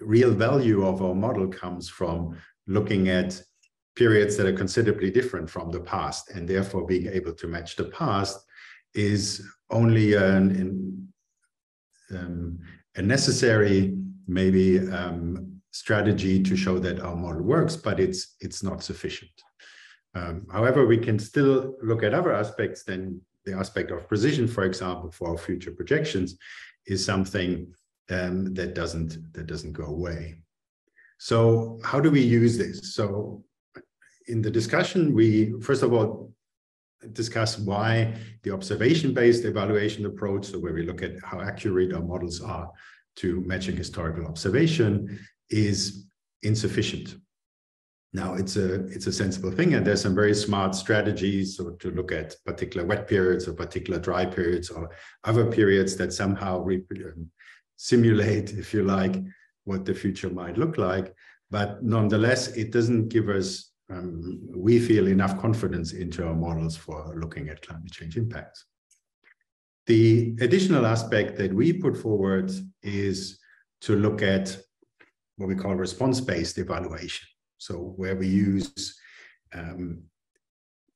real value of our model comes from looking at periods that are considerably different from the past and therefore being able to match the past is only an, um, a necessary maybe um, strategy to show that our model works, but it's it's not sufficient. Um, however, we can still look at other aspects than the aspect of precision, for example, for our future projections, is something um, that doesn't that doesn't go away. So how do we use this? So in the discussion, we first of all discuss why the observation-based evaluation approach, so where we look at how accurate our models are to matching historical observation, is insufficient. Now it's a it's a sensible thing, and there's some very smart strategies so to look at particular wet periods or particular dry periods or other periods that somehow um, simulate, if you like, what the future might look like. But nonetheless, it doesn't give us um, we feel enough confidence into our models for looking at climate change impacts. The additional aspect that we put forward is to look at what we call response-based evaluation. So where we use um,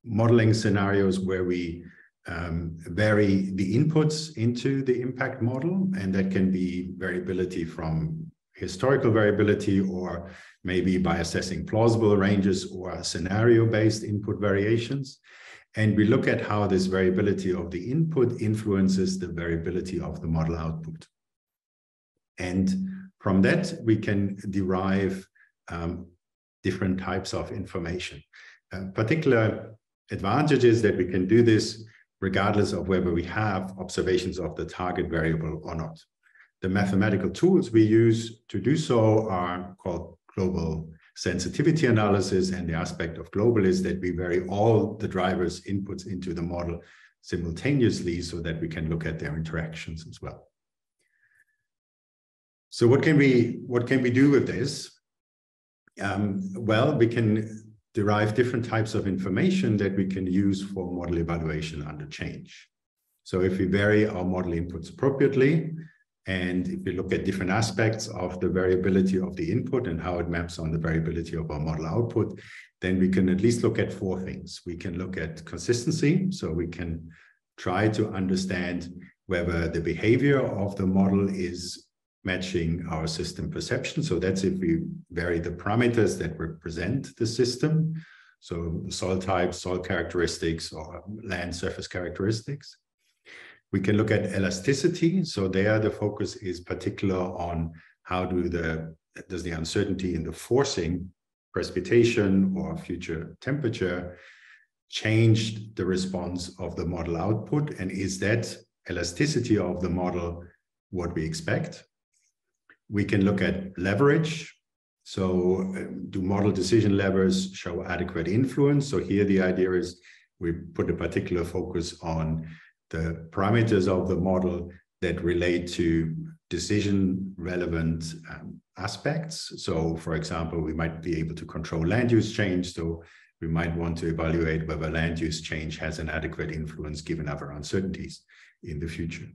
modeling scenarios where we um, vary the inputs into the impact model, and that can be variability from historical variability or maybe by assessing plausible ranges or scenario-based input variations. And we look at how this variability of the input influences the variability of the model output. And from that, we can derive um, different types of information. Uh, particular advantages that we can do this regardless of whether we have observations of the target variable or not. The mathematical tools we use to do so are called global sensitivity analysis. And the aspect of global is that we vary all the drivers' inputs into the model simultaneously so that we can look at their interactions as well. So what can we what can we do with this? Um, well, we can derive different types of information that we can use for model evaluation under change. So if we vary our model inputs appropriately, and if we look at different aspects of the variability of the input and how it maps on the variability of our model output, then we can at least look at four things. We can look at consistency. So we can try to understand whether the behavior of the model is matching our system perception. So that's if we vary the parameters that represent the system. So soil types, soil characteristics, or land surface characteristics. We can look at elasticity. So there the focus is particular on how do the does the uncertainty in the forcing precipitation or future temperature change the response of the model output and is that elasticity of the model what we expect we can look at leverage So um, do model decision levers show adequate influence? So here the idea is we put a particular focus on the parameters of the model that relate to decision relevant um, aspects. So for example, we might be able to control land use change. So we might want to evaluate whether land use change has an adequate influence given other uncertainties in the future.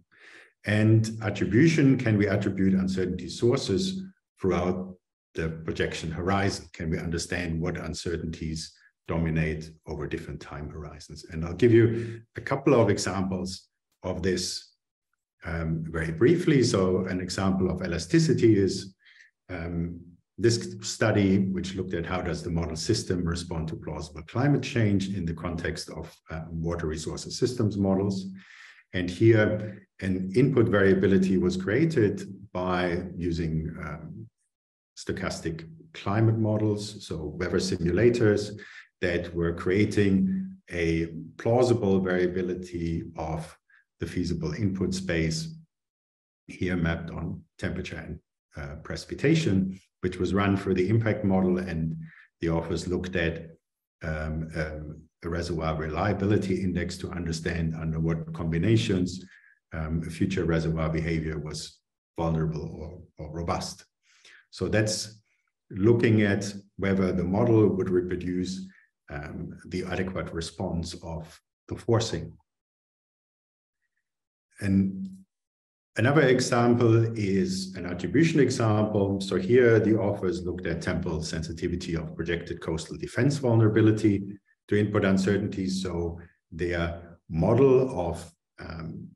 And attribution, can we attribute uncertainty sources throughout the projection horizon? Can we understand what uncertainties dominate over different time horizons? And I'll give you a couple of examples of this um, very briefly. So an example of elasticity is um, this study, which looked at how does the model system respond to plausible climate change in the context of uh, water resources systems models. And here, an input variability was created by using um, stochastic climate models, so weather simulators that were creating a plausible variability of the feasible input space here mapped on temperature and uh, precipitation, which was run through the impact model. And the authors looked at um, um, a reservoir reliability index to understand under what combinations um, future reservoir behavior was vulnerable or, or robust. So that's looking at whether the model would reproduce um, the adequate response of the forcing. And another example is an attribution example. So here the authors looked at temporal sensitivity of projected coastal defense vulnerability to input uncertainties. So their model of, um,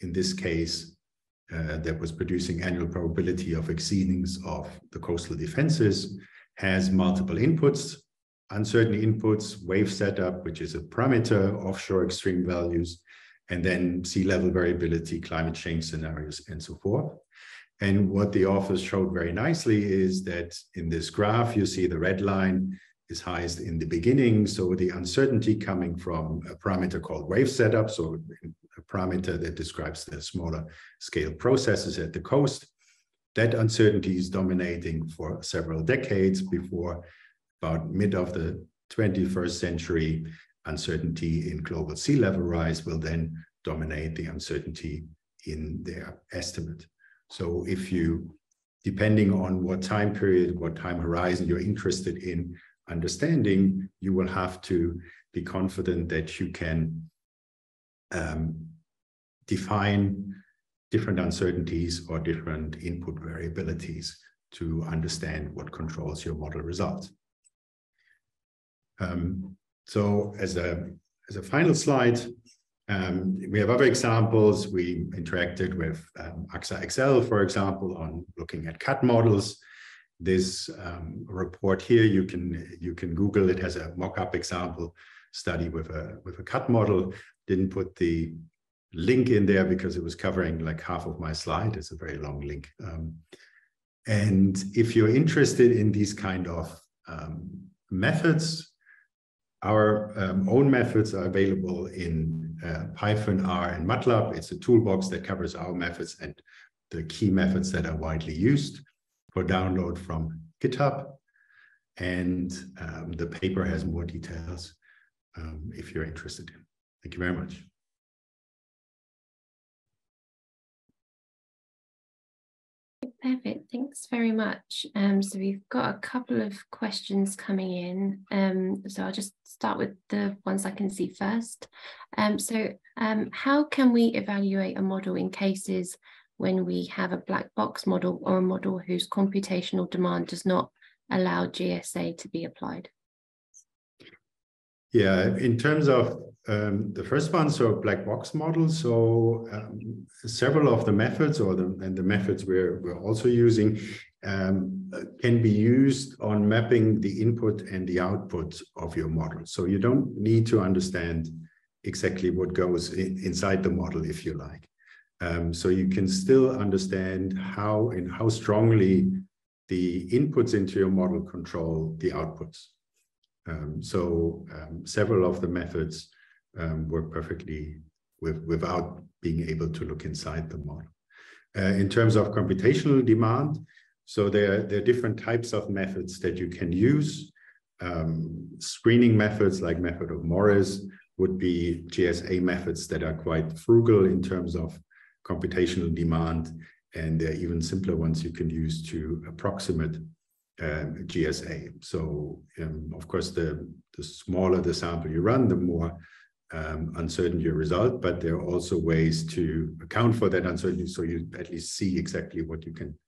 in this case, uh, that was producing annual probability of exceedings of the coastal defenses has multiple inputs, uncertain inputs, wave setup, which is a parameter, offshore extreme values, and then sea level variability, climate change scenarios, and so forth. And what the authors showed very nicely is that in this graph, you see the red line is highest in the beginning. So the uncertainty coming from a parameter called wave setup, so a parameter that describes the smaller scale processes at the coast. That uncertainty is dominating for several decades before about mid of the 21st century, uncertainty in global sea level rise will then dominate the uncertainty in their estimate. So if you, depending on what time period, what time horizon you're interested in, understanding, you will have to be confident that you can um, define different uncertainties or different input variabilities to understand what controls your model results. Um, so as a, as a final slide, um, we have other examples. We interacted with um, AXA XL, for example, on looking at CAT models this um, report here, you can you can Google. It has a mock-up example study with a with a CAT model. Didn't put the link in there because it was covering like half of my slide. It's a very long link. Um, and if you're interested in these kind of um, methods, our um, own methods are available in uh, Python, R, and MATLAB. It's a toolbox that covers our methods and the key methods that are widely used for download from GitHub. And um, the paper has more details um, if you're interested in. Thank you very much. Perfect. Thanks very much. Um, so we've got a couple of questions coming in. Um, so I'll just start with the ones I can see first. Um, so um, how can we evaluate a model in cases when we have a black box model or a model whose computational demand does not allow GSA to be applied? Yeah, in terms of um, the first one, so black box model. So um, several of the methods or the, and the methods we're, we're also using um, can be used on mapping the input and the output of your model. So you don't need to understand exactly what goes in, inside the model, if you like. Um, so you can still understand how and how strongly the inputs into your model control the outputs. Um, so um, several of the methods um, work perfectly with, without being able to look inside the model. Uh, in terms of computational demand, So there, there are different types of methods that you can use. Um, screening methods like method of Morris would be GSA methods that are quite frugal in terms of computational demand. And there are even simpler ones you can use to approximate um, GSA. So um, of course, the, the smaller the sample you run, the more um, uncertain your result, but there are also ways to account for that uncertainty so you at least see exactly what you can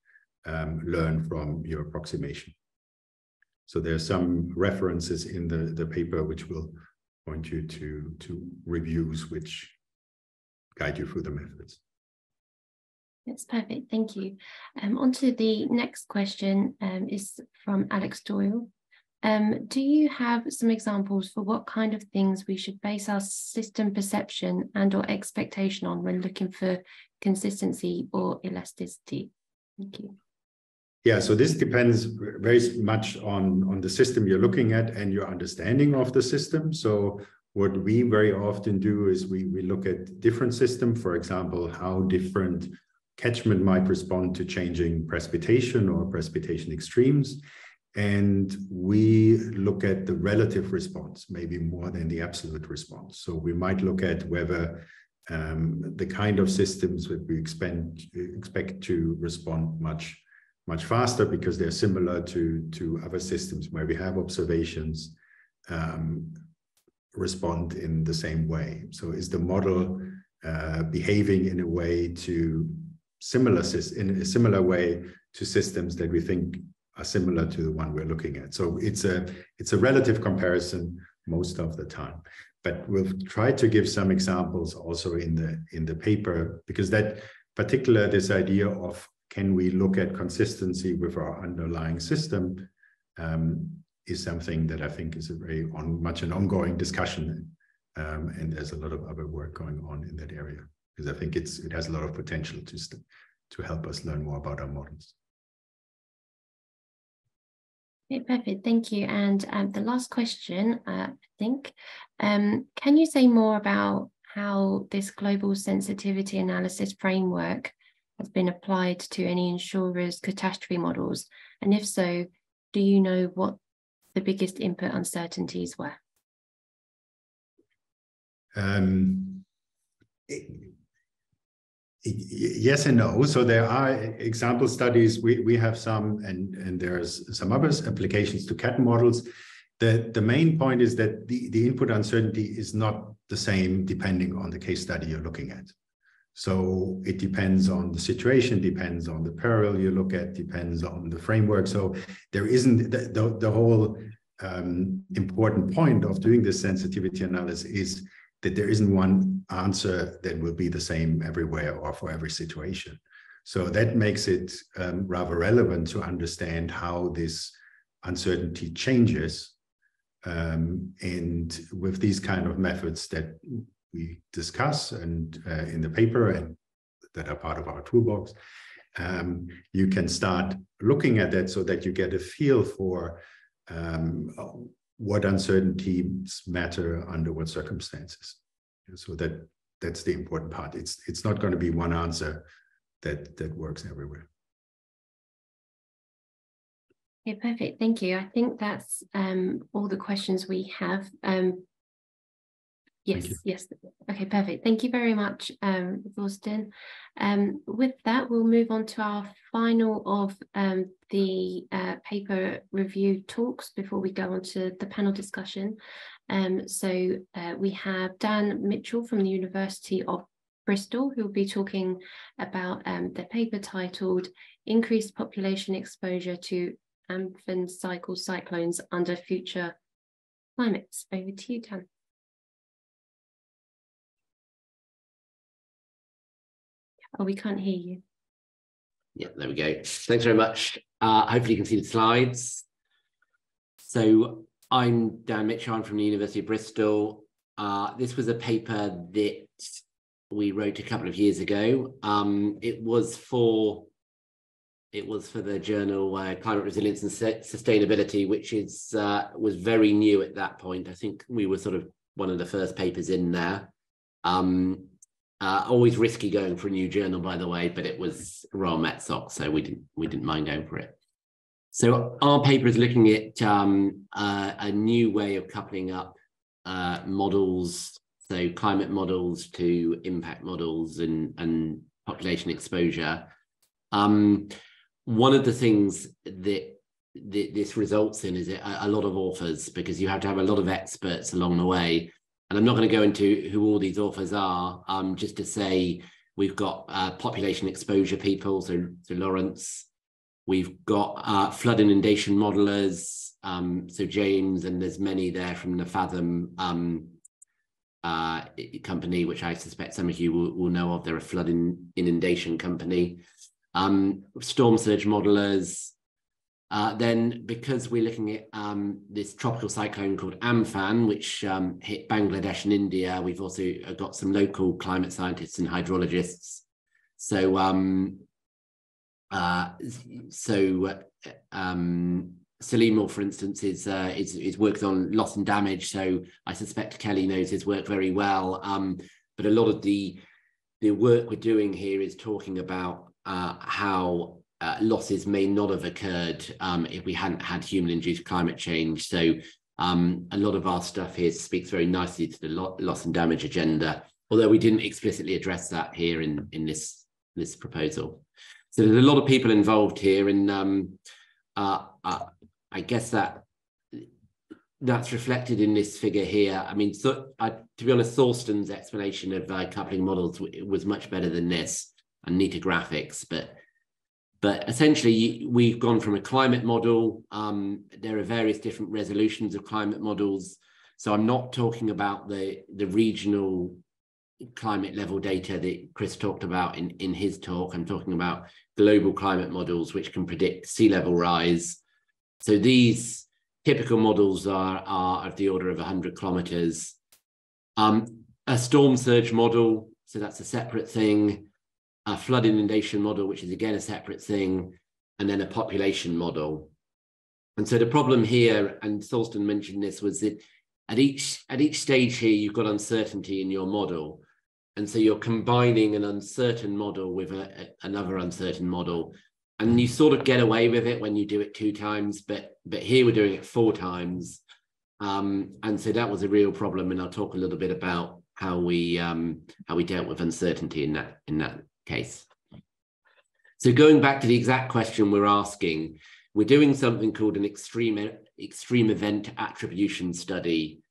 um, learn from your approximation. So there are some references in the, the paper which will point you to, to reviews which guide you through the methods. That's perfect. Thank you. Um, on to the next question um, is from Alex Doyle. Um, do you have some examples for what kind of things we should base our system perception and or expectation on when looking for consistency or elasticity? Thank you. Yeah, so this depends very much on, on the system you're looking at and your understanding of the system. So what we very often do is we, we look at different system, for example, how different catchment might respond to changing precipitation or precipitation extremes. And we look at the relative response, maybe more than the absolute response. So we might look at whether um, the kind of systems that we expect, expect to respond much, much faster because they're similar to, to other systems where we have observations um, respond in the same way. So is the model uh, behaving in a way to similar in a similar way to systems that we think are similar to the one we're looking at. So it's a it's a relative comparison most of the time. But we'll try to give some examples also in the in the paper because that particular this idea of can we look at consistency with our underlying system um, is something that I think is a very on much an ongoing discussion. Um, and there's a lot of other work going on in that area because I think it's it has a lot of potential to to help us learn more about our models. Okay, perfect. Thank you. And um, the last question, uh, I think, um, can you say more about how this global sensitivity analysis framework has been applied to any insurers' catastrophe models? And if so, do you know what the biggest input uncertainties were? Um, yes and no. So there are example studies. We, we have some, and, and there's some others, applications to CAT models. The, the main point is that the, the input uncertainty is not the same depending on the case study you're looking at. So it depends on the situation, depends on the peril you look at, depends on the framework. So there isn't the, the, the whole um, important point of doing this sensitivity analysis is that there isn't one answer that will be the same everywhere or for every situation. So that makes it um, rather relevant to understand how this uncertainty changes. Um, and with these kind of methods that we discuss and uh, in the paper and that are part of our toolbox, um, you can start looking at that so that you get a feel for um, what uncertainties matter under what circumstances. So that that's the important part. It's it's not going to be one answer that that works everywhere. Yeah, perfect. Thank you. I think that's um, all the questions we have. Um, Yes, yes. Okay, perfect. Thank you very much, um, Thorsten. Um, with that, we'll move on to our final of um, the uh, paper review talks before we go on to the panel discussion. Um, so uh, we have Dan Mitchell from the University of Bristol, who will be talking about um, the paper titled Increased Population Exposure to Amphan Scale Cyclones Under Future Climates. Over to you, Dan. Oh, we can't hear you. Yeah, there we go. Thanks very much. Uh, hopefully you can see the slides. So I'm Dan Mitchell, I'm from the University of Bristol. Uh, this was a paper that we wrote a couple of years ago. Um, it was for it was for the journal uh, Climate Resilience and Sustainability, which is uh, was very new at that point. I think we were sort of one of the first papers in there. Um, Uh, always risky going for a new journal, by the way, but it was Royal Met Soc, so we didn't we didn't mind going for it. So our paper is looking at um, uh, a new way of coupling up uh, models, so climate models to impact models and and population exposure. Um, one of the things that, that this results in is a, a lot of authors because you have to have a lot of experts along the way and I'm not going to go into who all these authors are, um, just to say we've got uh, population exposure people, so, so Lawrence. We've got uh, flood inundation modelers, um, so James, and there's many there from the Fathom um, uh, company, which I suspect some of you will, will know of. They're a flood in, inundation company. Um, storm surge modelers, uh, then, because we're looking at um, this tropical cyclone called Amphan, which um, hit Bangladesh and India, we've also got some local climate scientists and hydrologists. So, um, uh, so uh, um, Saleemul, for instance, is, uh, is is working on loss and damage. So I suspect Kelly knows his work very well. Um, but a lot of the the work we're doing here is talking about uh, how uh, losses may not have occurred um, if we hadn't had human-induced climate change. So um, a lot of our stuff here speaks very nicely to the lo loss and damage agenda, although we didn't explicitly address that here in, in this, this proposal. So there's a lot of people involved here, and um, uh, uh, I guess that that's reflected in this figure here. I mean, so, uh, to be honest, Thorsten's explanation of uh, coupling models was much better than this and neater graphics, but but essentially, we've gone from a climate model. Um, there are various different resolutions of climate models. So I'm not talking about the, the regional climate level data that Chris talked about in, in his talk. I'm talking about global climate models, which can predict sea level rise. So these typical models are, are of the order of 100 kilometers. Um, a storm surge model, so that's a separate thing a flood inundation model, which is again a separate thing, and then a population model. And so the problem here, and Thorsten mentioned this, was that at each at each stage here, you've got uncertainty in your model. And so you're combining an uncertain model with a, a, another uncertain model. And you sort of get away with it when you do it two times, but but here we're doing it four times. Um, and so that was a real problem. And I'll talk a little bit about how we um, how we dealt with uncertainty in that in that case. So going back to the exact question we're asking, we're doing something called an extreme, extreme event attribution study.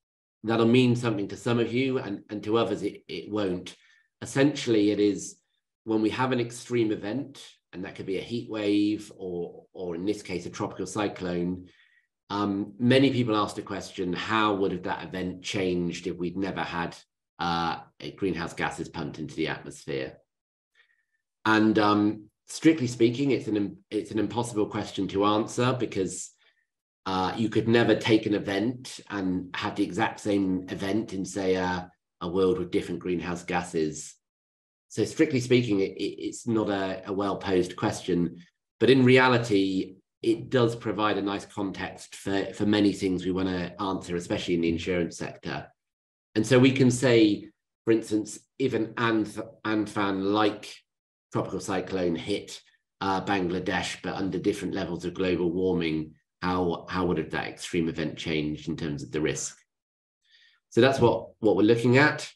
That'll mean something to some of you and, and to others it, it won't. Essentially, it is when we have an extreme event, and that could be a heat wave or, or in this case, a tropical cyclone, um, many people asked the question, how would have that event changed if we'd never had uh, greenhouse gases pumped into the atmosphere? And um, strictly speaking, it's an it's an impossible question to answer because uh, you could never take an event and have the exact same event in, say, a, a world with different greenhouse gases. So, strictly speaking, it, it's not a, a well posed question, but in reality, it does provide a nice context for, for many things we want to answer, especially in the insurance sector. And so we can say, for instance, if an Amphan like tropical cyclone hit uh, Bangladesh, but under different levels of global warming, how, how would have that extreme event changed in terms of the risk? So that's what, what we're looking at.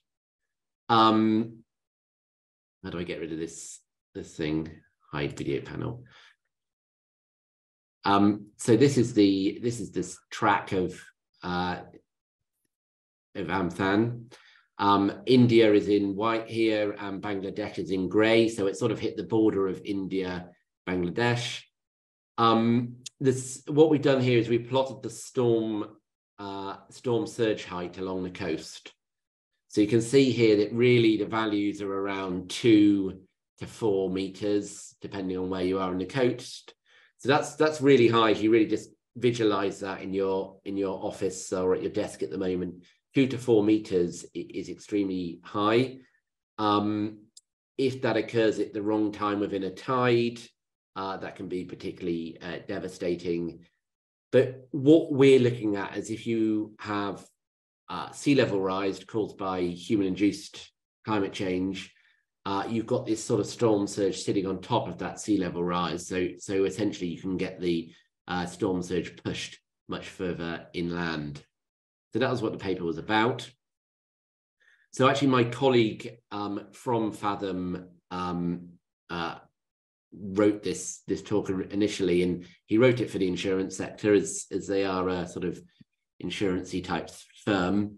Um, how do I get rid of this, this thing? Hide video panel. Um, so this is the this is this track of uh, of Amphan. Um, India is in white here and Bangladesh is in grey. So it sort of hit the border of India, Bangladesh. Um, this, what we've done here is we plotted the storm, uh, storm surge height along the coast. So you can see here that really the values are around two to four meters, depending on where you are on the coast. So that's that's really high. You really just visualize that in your in your office or at your desk at the moment, two to four meters is extremely high. Um, if that occurs at the wrong time within a tide, uh, that can be particularly uh, devastating. But what we're looking at is if you have uh, sea level rise caused by human induced climate change, uh, you've got this sort of storm surge sitting on top of that sea level rise. So, so essentially you can get the uh, storm surge pushed much further inland. So that was what the paper was about. So actually my colleague um, from Fathom um, uh, wrote this this talk initially, and he wrote it for the insurance sector as as they are a sort of insurancey type firm.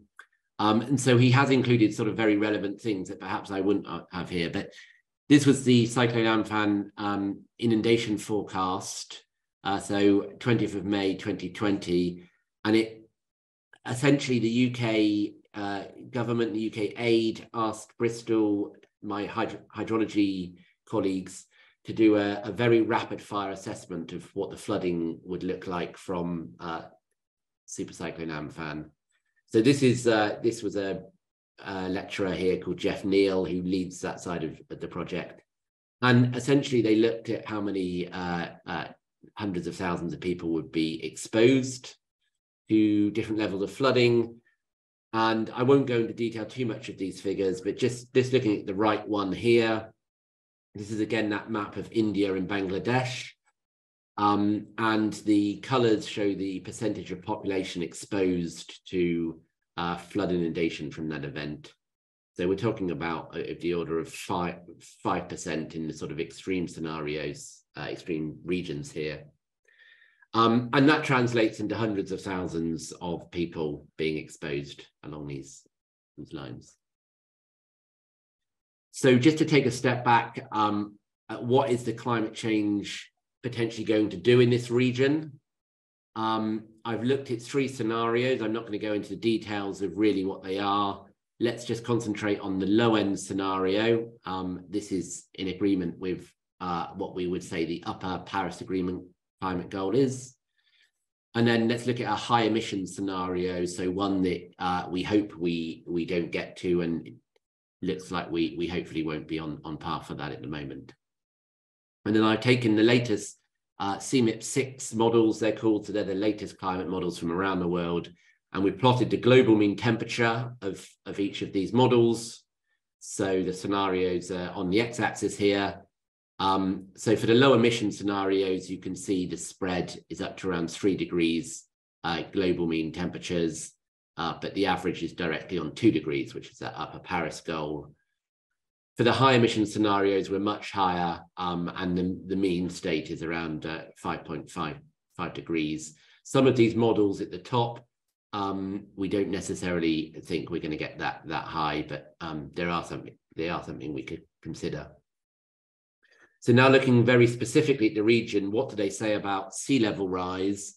Um, and so he has included sort of very relevant things that perhaps I wouldn't have here. But this was the Cyclone Amphan um, inundation forecast. Uh, so 20th of May 2020. And it essentially the UK uh, government, the UK aid asked Bristol, my hydro hydrology colleagues, to do a, a, very rapid fire assessment of what the flooding would look like from uh, Super Cyclone Amphan. So this is uh, this was a, a, lecturer here called Jeff Neal who leads that side of, the project, and essentially they looked at how many uh, uh, hundreds of thousands of people would be exposed to different levels of flooding. And I won't go into detail too much of these figures, but just just looking at the right one here, this is again that map of India and Bangladesh. Um, and the colors show the percentage of population exposed to uh, flood inundation from that event. So we're talking about uh, the order of five five percent in the sort of extreme scenarios, uh, extreme regions here, um, and that translates into hundreds of thousands of people being exposed along these, these lines. So just to take a step back, um, what is the climate change potentially going to do in this region? Um, I've looked at three scenarios. I'm not going to go into the details of really what they are. Let's just concentrate on the low end scenario. Um, this is in agreement with uh, what we would say the upper Paris Agreement climate goal is. And then let's look at a high emission scenario. So one that uh, we hope we we don't get to and looks like we we hopefully won't be on on par for that at the moment. And then I've taken the latest uh, CMIP six models. They're called so they're the latest climate models from around the world, and we've plotted the global mean temperature of of each of these models. So the scenarios are on the x-axis here. Um, so for the low emission scenarios, you can see the spread is up to around three degrees uh, global mean temperatures uh, but the average is directly on two degrees, which is that upper Paris goal. For the high emission scenarios, we're much higher, um, and the, the mean state is around uh, 5.5 degrees. Some of these models at the top, um, we don't necessarily think we're going to get that that high, but um, there are something they are something we could consider. So now looking very specifically at the region, what do they say about sea level rise?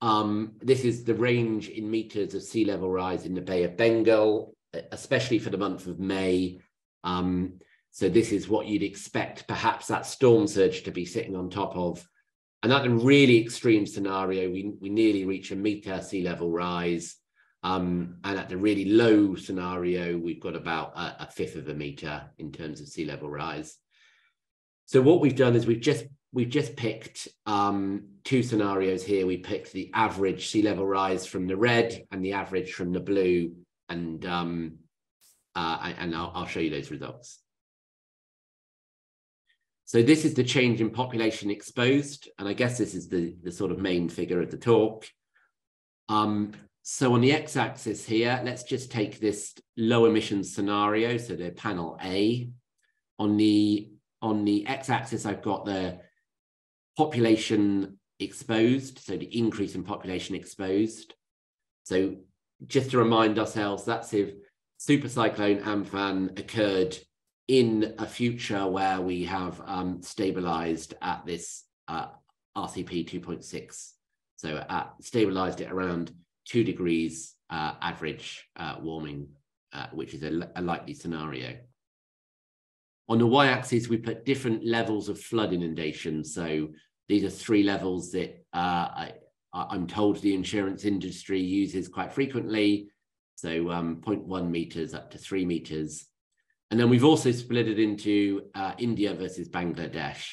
Um, this is the range in meters of sea level rise in the Bay of Bengal, especially for the month of May. Um, so this is what you'd expect perhaps that storm surge to be sitting on top of. And that really extreme scenario, we, we nearly reach a meter sea level rise. Um, and at the really low scenario, we've got about a, a fifth of a meter in terms of sea level rise. So what we've done is we've just we've just picked um, two scenarios here. We picked the average sea level rise from the red and the average from the blue, and um, uh, and I'll, I'll show you those results. So this is the change in population exposed, and I guess this is the, the sort of main figure of the talk. Um, so on the x-axis here, let's just take this low emission scenario, so the panel A. On the on the x-axis, I've got the population exposed, so the increase in population exposed. So just to remind ourselves, that's if super cyclone Amphan occurred in a future where we have um, stabilized at this uh, RCP 2.6. So at, stabilized it around two degrees uh, average uh, warming, uh, which is a, a likely scenario. On the y-axis, we put different levels of flood inundation. So these are three levels that uh, I, I'm told the insurance industry uses quite frequently. So um, 0.1 meters up to three meters. And then we've also split it into uh, India versus Bangladesh.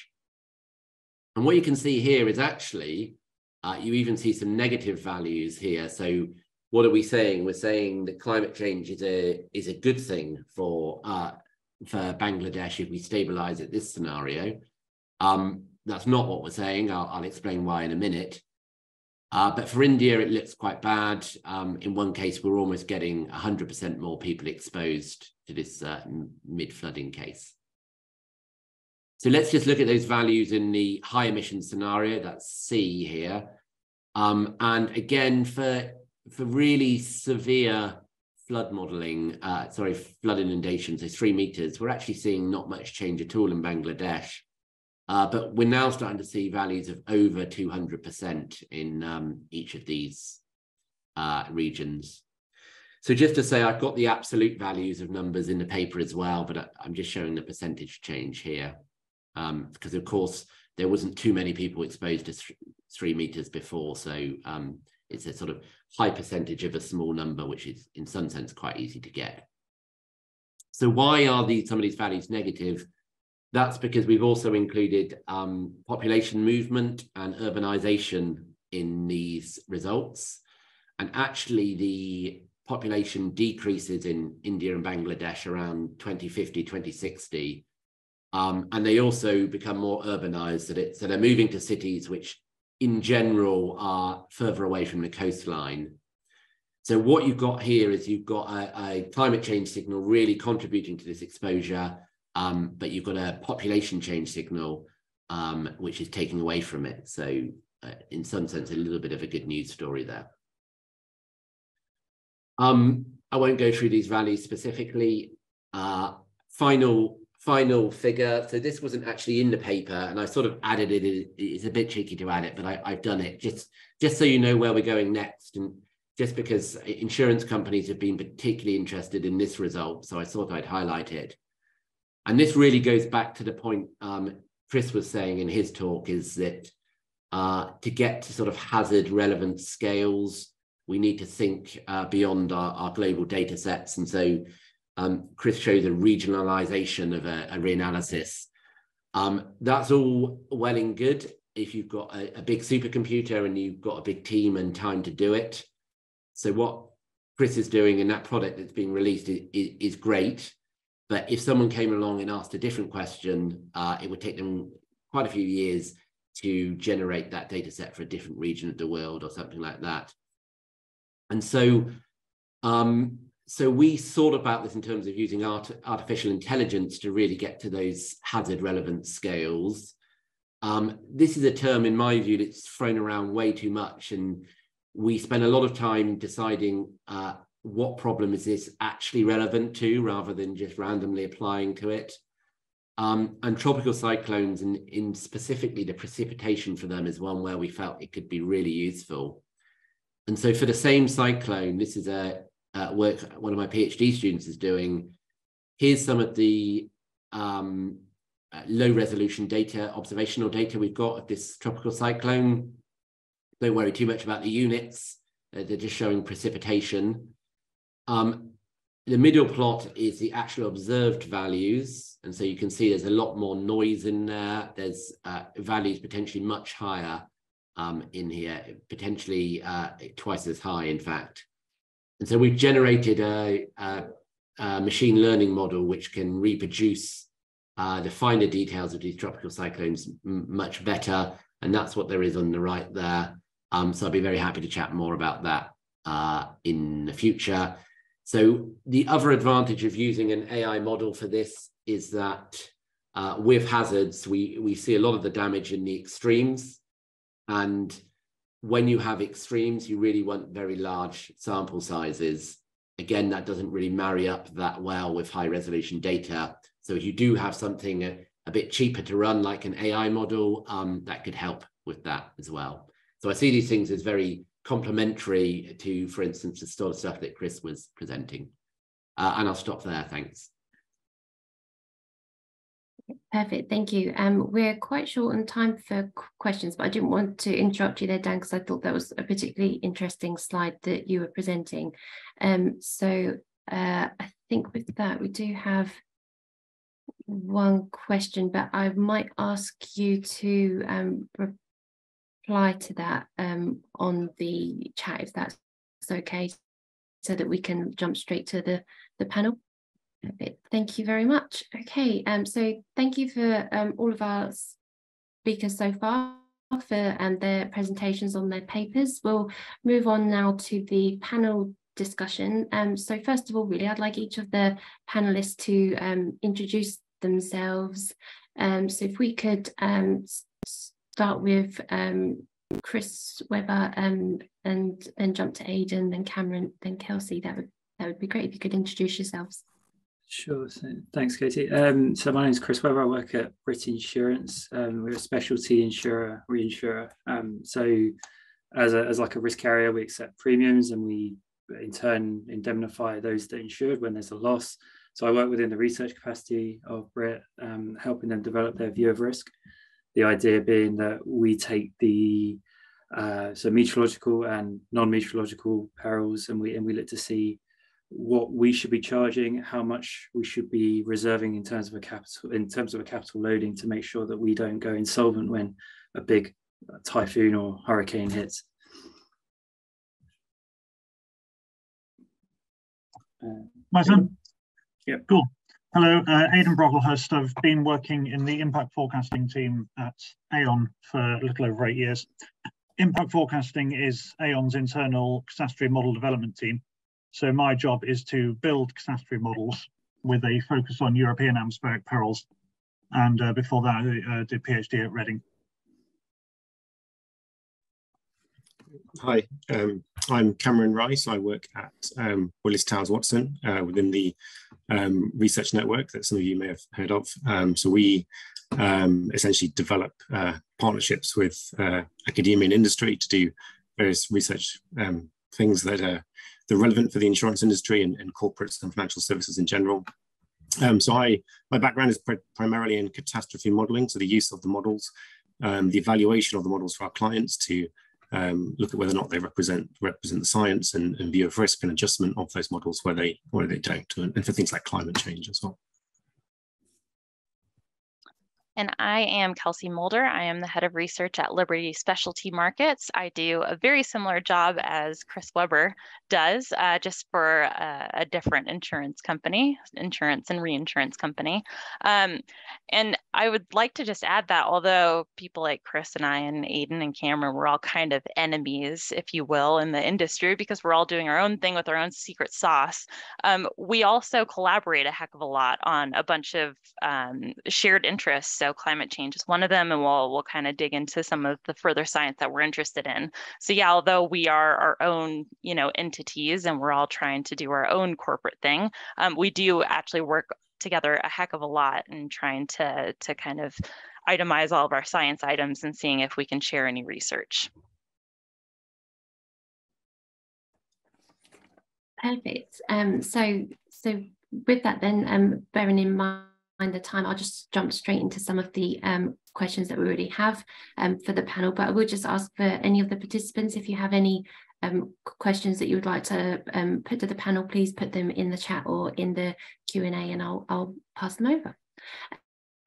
And what you can see here is actually, uh, you even see some negative values here. So what are we saying? We're saying that climate change is a, is a good thing for uh, for Bangladesh if we stabilize at this scenario. Um, that's not what we're saying. I'll, I'll explain why in a minute. Uh, but for India, it looks quite bad. Um, in one case, we're almost getting 100% more people exposed to this uh, mid-flooding case. So let's just look at those values in the high emission scenario, that's C here. Um, and again, for, for really severe flood modeling, uh, sorry, flood inundation, so three meters, we're actually seeing not much change at all in Bangladesh. Uh, but we're now starting to see values of over 200% in um, each of these uh, regions. So just to say, I've got the absolute values of numbers in the paper as well, but I'm just showing the percentage change here. Um, because of course, there wasn't too many people exposed to th three meters before. So um, it's a sort of high percentage of a small number, which is in some sense quite easy to get. So why are these some of these values negative? That's because we've also included um, population movement and urbanization in these results. And actually the population decreases in India and Bangladesh around 2050, 2060. Um, and they also become more urbanized, that it, so they're moving to cities which in general are further away from the coastline. So what you've got here is you've got a, a climate change signal really contributing to this exposure um, but you've got a population change signal um, which is taking away from it. So uh, in some sense, a little bit of a good news story there. Um, I won't go through these values specifically. Uh, final final figure. So this wasn't actually in the paper, and I sort of added it. It's a bit cheeky to add it, but I, I've done it just just so you know where we're going next, and just because insurance companies have been particularly interested in this result, so I thought I'd highlight it. And this really goes back to the point um, Chris was saying in his talk is that uh, to get to sort of hazard relevant scales, we need to think uh, beyond our, our, global data sets. And so um, Chris shows a regionalization of a, a reanalysis. Um, that's all well and good if you've got a, a, big supercomputer and you've got a big team and time to do it. So what Chris is doing in that product that's being released is, is great. But if someone came along and asked a different question, uh, it would take them quite a few years to generate that data set for a different region of the world or something like that. And so, um, so we thought about this in terms of using art, artificial intelligence to really get to those hazard relevant scales. Um, this is a term, in my view, that's thrown around way too much. And we spend a lot of time deciding uh, what problem is this actually relevant to rather than just randomly applying to it. Um, and tropical cyclones and in specifically the precipitation for them is one where we felt it could be really useful. And so for the same cyclone, this is a, a work one of my PhD students is doing. Here's some of the um, uh, low resolution data, observational data we've got of this tropical cyclone. Don't worry too much about the units. They're just showing precipitation. Um, the middle plot is the actual observed values. And so you can see there's a lot more noise in there. There's uh, values potentially much higher um, in here, potentially uh, twice as high, in fact. And so we've generated a, a, a machine learning model which can reproduce uh, the finer details of these tropical cyclones much better. And that's what there is on the right there. Um, so I'd be very happy to chat more about that uh, in the future. So the other advantage of using an AI model for this is that uh, with hazards, we, we see a lot of the damage in the extremes. And when you have extremes, you really want very large sample sizes. Again, that doesn't really marry up that well with high resolution data. So if you do have something a, a bit cheaper to run, like an AI model, um, that could help with that as well. So I see these things as very complementary to, for instance, the sort of stuff that Chris was presenting. Uh, and I'll stop there. Thanks. Perfect, thank you. Um, we're quite short on time for questions, but I didn't want to interrupt you there, Dan, because I thought that was a particularly interesting slide that you were presenting. Um, so uh, I think with that, we do have one question, but I might ask you to um, reply to that um, on the chat if that's okay, so that we can jump straight to the, the panel. Thank you very much. Okay, um, so thank you for um, all of our speakers so far for um, their presentations on their papers. We'll move on now to the panel discussion. Um, so first of all, really, I'd like each of the panelists to um, introduce themselves. Um, so if we could um, start with um, Chris Webber um, and then jump to Aidan, then Cameron, then Kelsey, that would that would be great if you could introduce yourselves. Sure. Thanks, Katie. Um, so my name is Chris Webber. I work at Brit Insurance. Um, we're a specialty insurer, reinsurer. Um, so as, a, as like a risk carrier, we accept premiums and we in turn indemnify those that insured when there's a loss. So I work within the research capacity of Brit, um, helping them develop their view of risk. The idea being that we take the uh, so meteorological and non-meteorological perils and we and we look to see what we should be charging, how much we should be reserving in terms of a capital in terms of a capital loading to make sure that we don't go insolvent when a big typhoon or hurricane hits. Uh, My son. Yeah. Cool. Hello, uh, Aidan Brocklehurst. I've been working in the impact forecasting team at Aon for a little over eight years. Impact forecasting is Aon's internal catastrophe model development team. So my job is to build catastrophe models with a focus on European atmospheric perils. And uh, before that, I uh, did PhD at Reading. Hi, um, I'm Cameron Rice. I work at um, Willis Towers Watson uh, within the um, research network that some of you may have heard of. Um, so we um, essentially develop uh, partnerships with uh, academia and industry to do various research um, things that are relevant for the insurance industry and, and corporates and financial services in general. So I, my background is pr primarily in catastrophe modeling, so the use of the models, um, the evaluation of the models for our clients to um, look at whether or not they represent represent the science and, and, view of risk and adjustment of those models where they where they don't, and, and for things like climate change as well. And I am Kelsey Mulder. I am the head of research at Liberty Specialty Markets. I do a very similar job as Chris Webber does, uh, just for a, a, different insurance company, insurance and reinsurance company. Um, and I would like to just add that although people like Chris and I and Aidan and Cameron, we're all kind of enemies, if you will, in the industry because we're all doing our own thing with our own secret sauce, um, we also collaborate a heck of a lot on a bunch of um, shared interests. So climate change is one of them, and we'll we'll kind of dig into some of the further science that we're interested in. So yeah, although we are our own, you know, entities and we're all trying to do our own corporate thing, um, we do actually work together a heck of a lot and trying to to kind of itemize all of our science items and seeing if we can share any research. Perfect. Um, so so with that then, um, bearing in mind the time, I'll just jump straight into some of the um, questions that we already have um, for the panel, but I will just ask for any of the participants, if you have any um, questions that you would like to um, put to the panel, please put them in the chat or in the Q&A and I'll, I'll pass them over.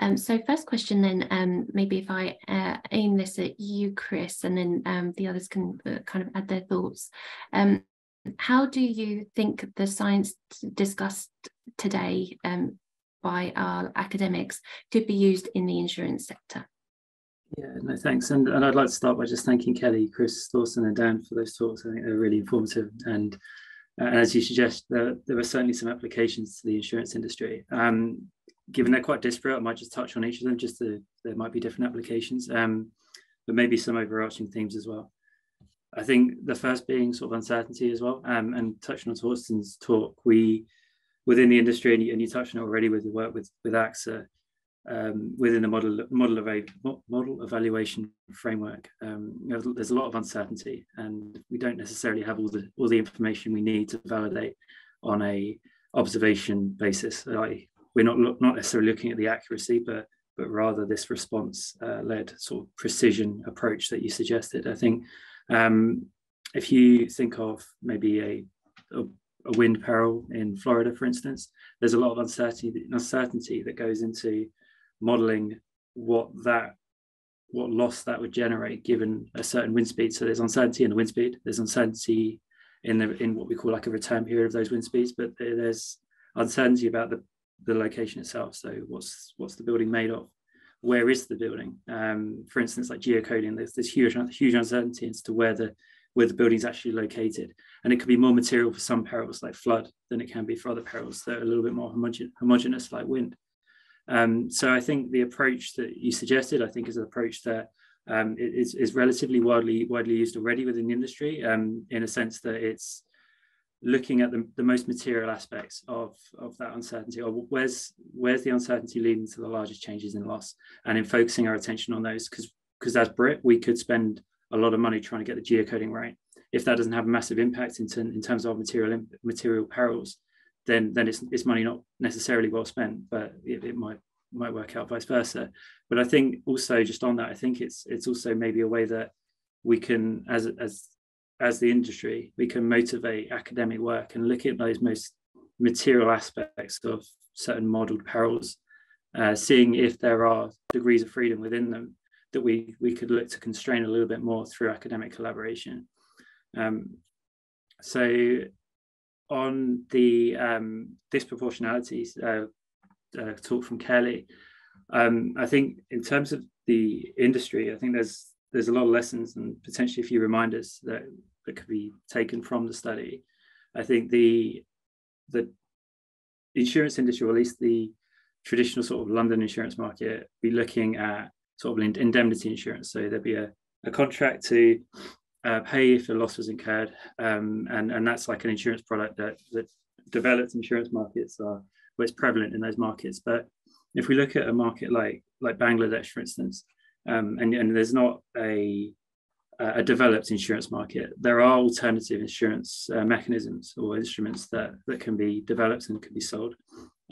Um, so first question then, um, maybe if I uh, aim this at you, Chris, and then um, the others can uh, kind of add their thoughts. Um, how do you think the science discussed today um, by our academics could be used in the insurance sector? Yeah, no, thanks. And, and I'd like to start by just thanking Kelly, Chris, Thorsten, and Dan for those talks. I think they're really informative. And, uh, as you suggest, there, there are certainly some applications to the insurance industry. Um, given they're quite disparate, I might just touch on each of them, just to, there might be different applications, um, but maybe some overarching themes as well. I think the first being sort of uncertainty as well. Um, and touching on Thorsten's talk, we within the industry, and you, and you touched on already with your work with with AXA, um, within the model model of model evaluation framework. Um, there's a lot of uncertainty, and we don't necessarily have all the all the information we need to validate on a observation basis. Like, we're not not necessarily looking at the accuracy, but but rather this response uh, led sort of precision approach that you suggested. I think um, if you think of maybe a, a a wind peril in Florida, for instance, there's a lot of uncertainty, uncertainty that goes into modeling what that what loss that would generate given a certain wind speed. So there's uncertainty in the wind speed, there's uncertainty in the in what we call like a return period of those wind speeds, but there's uncertainty about the, the location itself. So what's what's the building made of? Where is the building? Um, for instance, like geocoding, there's this huge huge uncertainty as to where the where the building is actually located. And it could be more material for some perils like flood than it can be for other perils that are a little bit more homogen homogeneous like wind. Um, so I think the approach that you suggested, I think is an approach that um, is, is relatively widely widely used already within the industry um, in a sense that it's looking at the, the most material aspects of, of that uncertainty or where's where's the uncertainty leading to the largest changes in loss and in focusing our attention on those because because as Brit we could spend a lot of money trying to get the geocoding right. If that doesn't have a massive impact in, in terms of material material perils then then it's, it's money not necessarily well spent but it, it might might work out vice versa. But i think also just on that i think it's it's also maybe a way that we can as as as the industry we can motivate academic work and look at those most material aspects of certain modeled perils uh, seeing if there are degrees of freedom within them that we we could look to constrain a little bit more through academic collaboration um, so on the um, disproportionalities uh, uh, talk from Kelly, um, I think in terms of the industry, I think there's there's a lot of lessons and potentially a few reminders that, that could be taken from the study. I think the the insurance industry, or at least the traditional sort of London insurance market, be looking at sort of indemnity insurance. So there'd be a, a contract to uh, pay if a loss was incurred, um, and and that's like an insurance product that that developed insurance markets are where it's prevalent in those markets. But if we look at a market like like Bangladesh, for instance, um, and and there's not a a developed insurance market, there are alternative insurance uh, mechanisms or instruments that that can be developed and can be sold,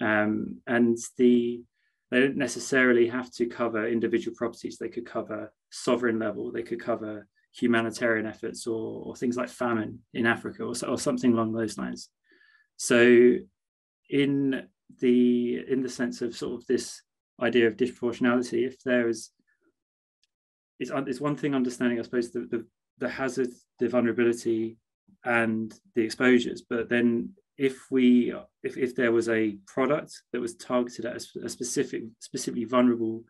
um, and the they don't necessarily have to cover individual properties. They could cover sovereign level. They could cover humanitarian efforts or, or things like famine in Africa or, or something along those lines. So in the in the sense of sort of this idea of disproportionality, if there is it's, it's one thing understanding, I suppose, the, the, the hazard, the vulnerability and the exposures, but then if we if, if there was a product that was targeted at a, a specific specifically vulnerable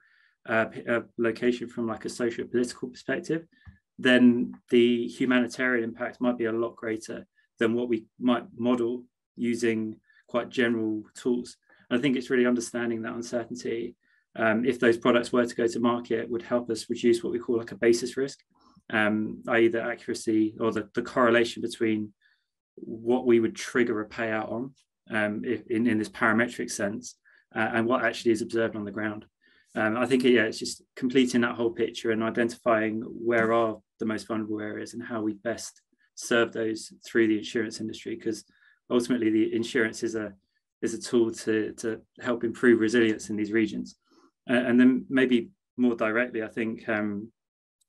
uh, uh, location from like a socio political perspective then the humanitarian impact might be a lot greater than what we might model using quite general tools. And I think it's really understanding that uncertainty, um, if those products were to go to market, would help us reduce what we call like a basis risk, um, i.e. the accuracy or the, the correlation between what we would trigger a payout on um, in, in this parametric sense uh, and what actually is observed on the ground. Um, I think, yeah, it's just completing that whole picture and identifying where are the most vulnerable areas and how we best serve those through the insurance industry because ultimately the insurance is a is a tool to to help improve resilience in these regions uh, and then maybe more directly i think um,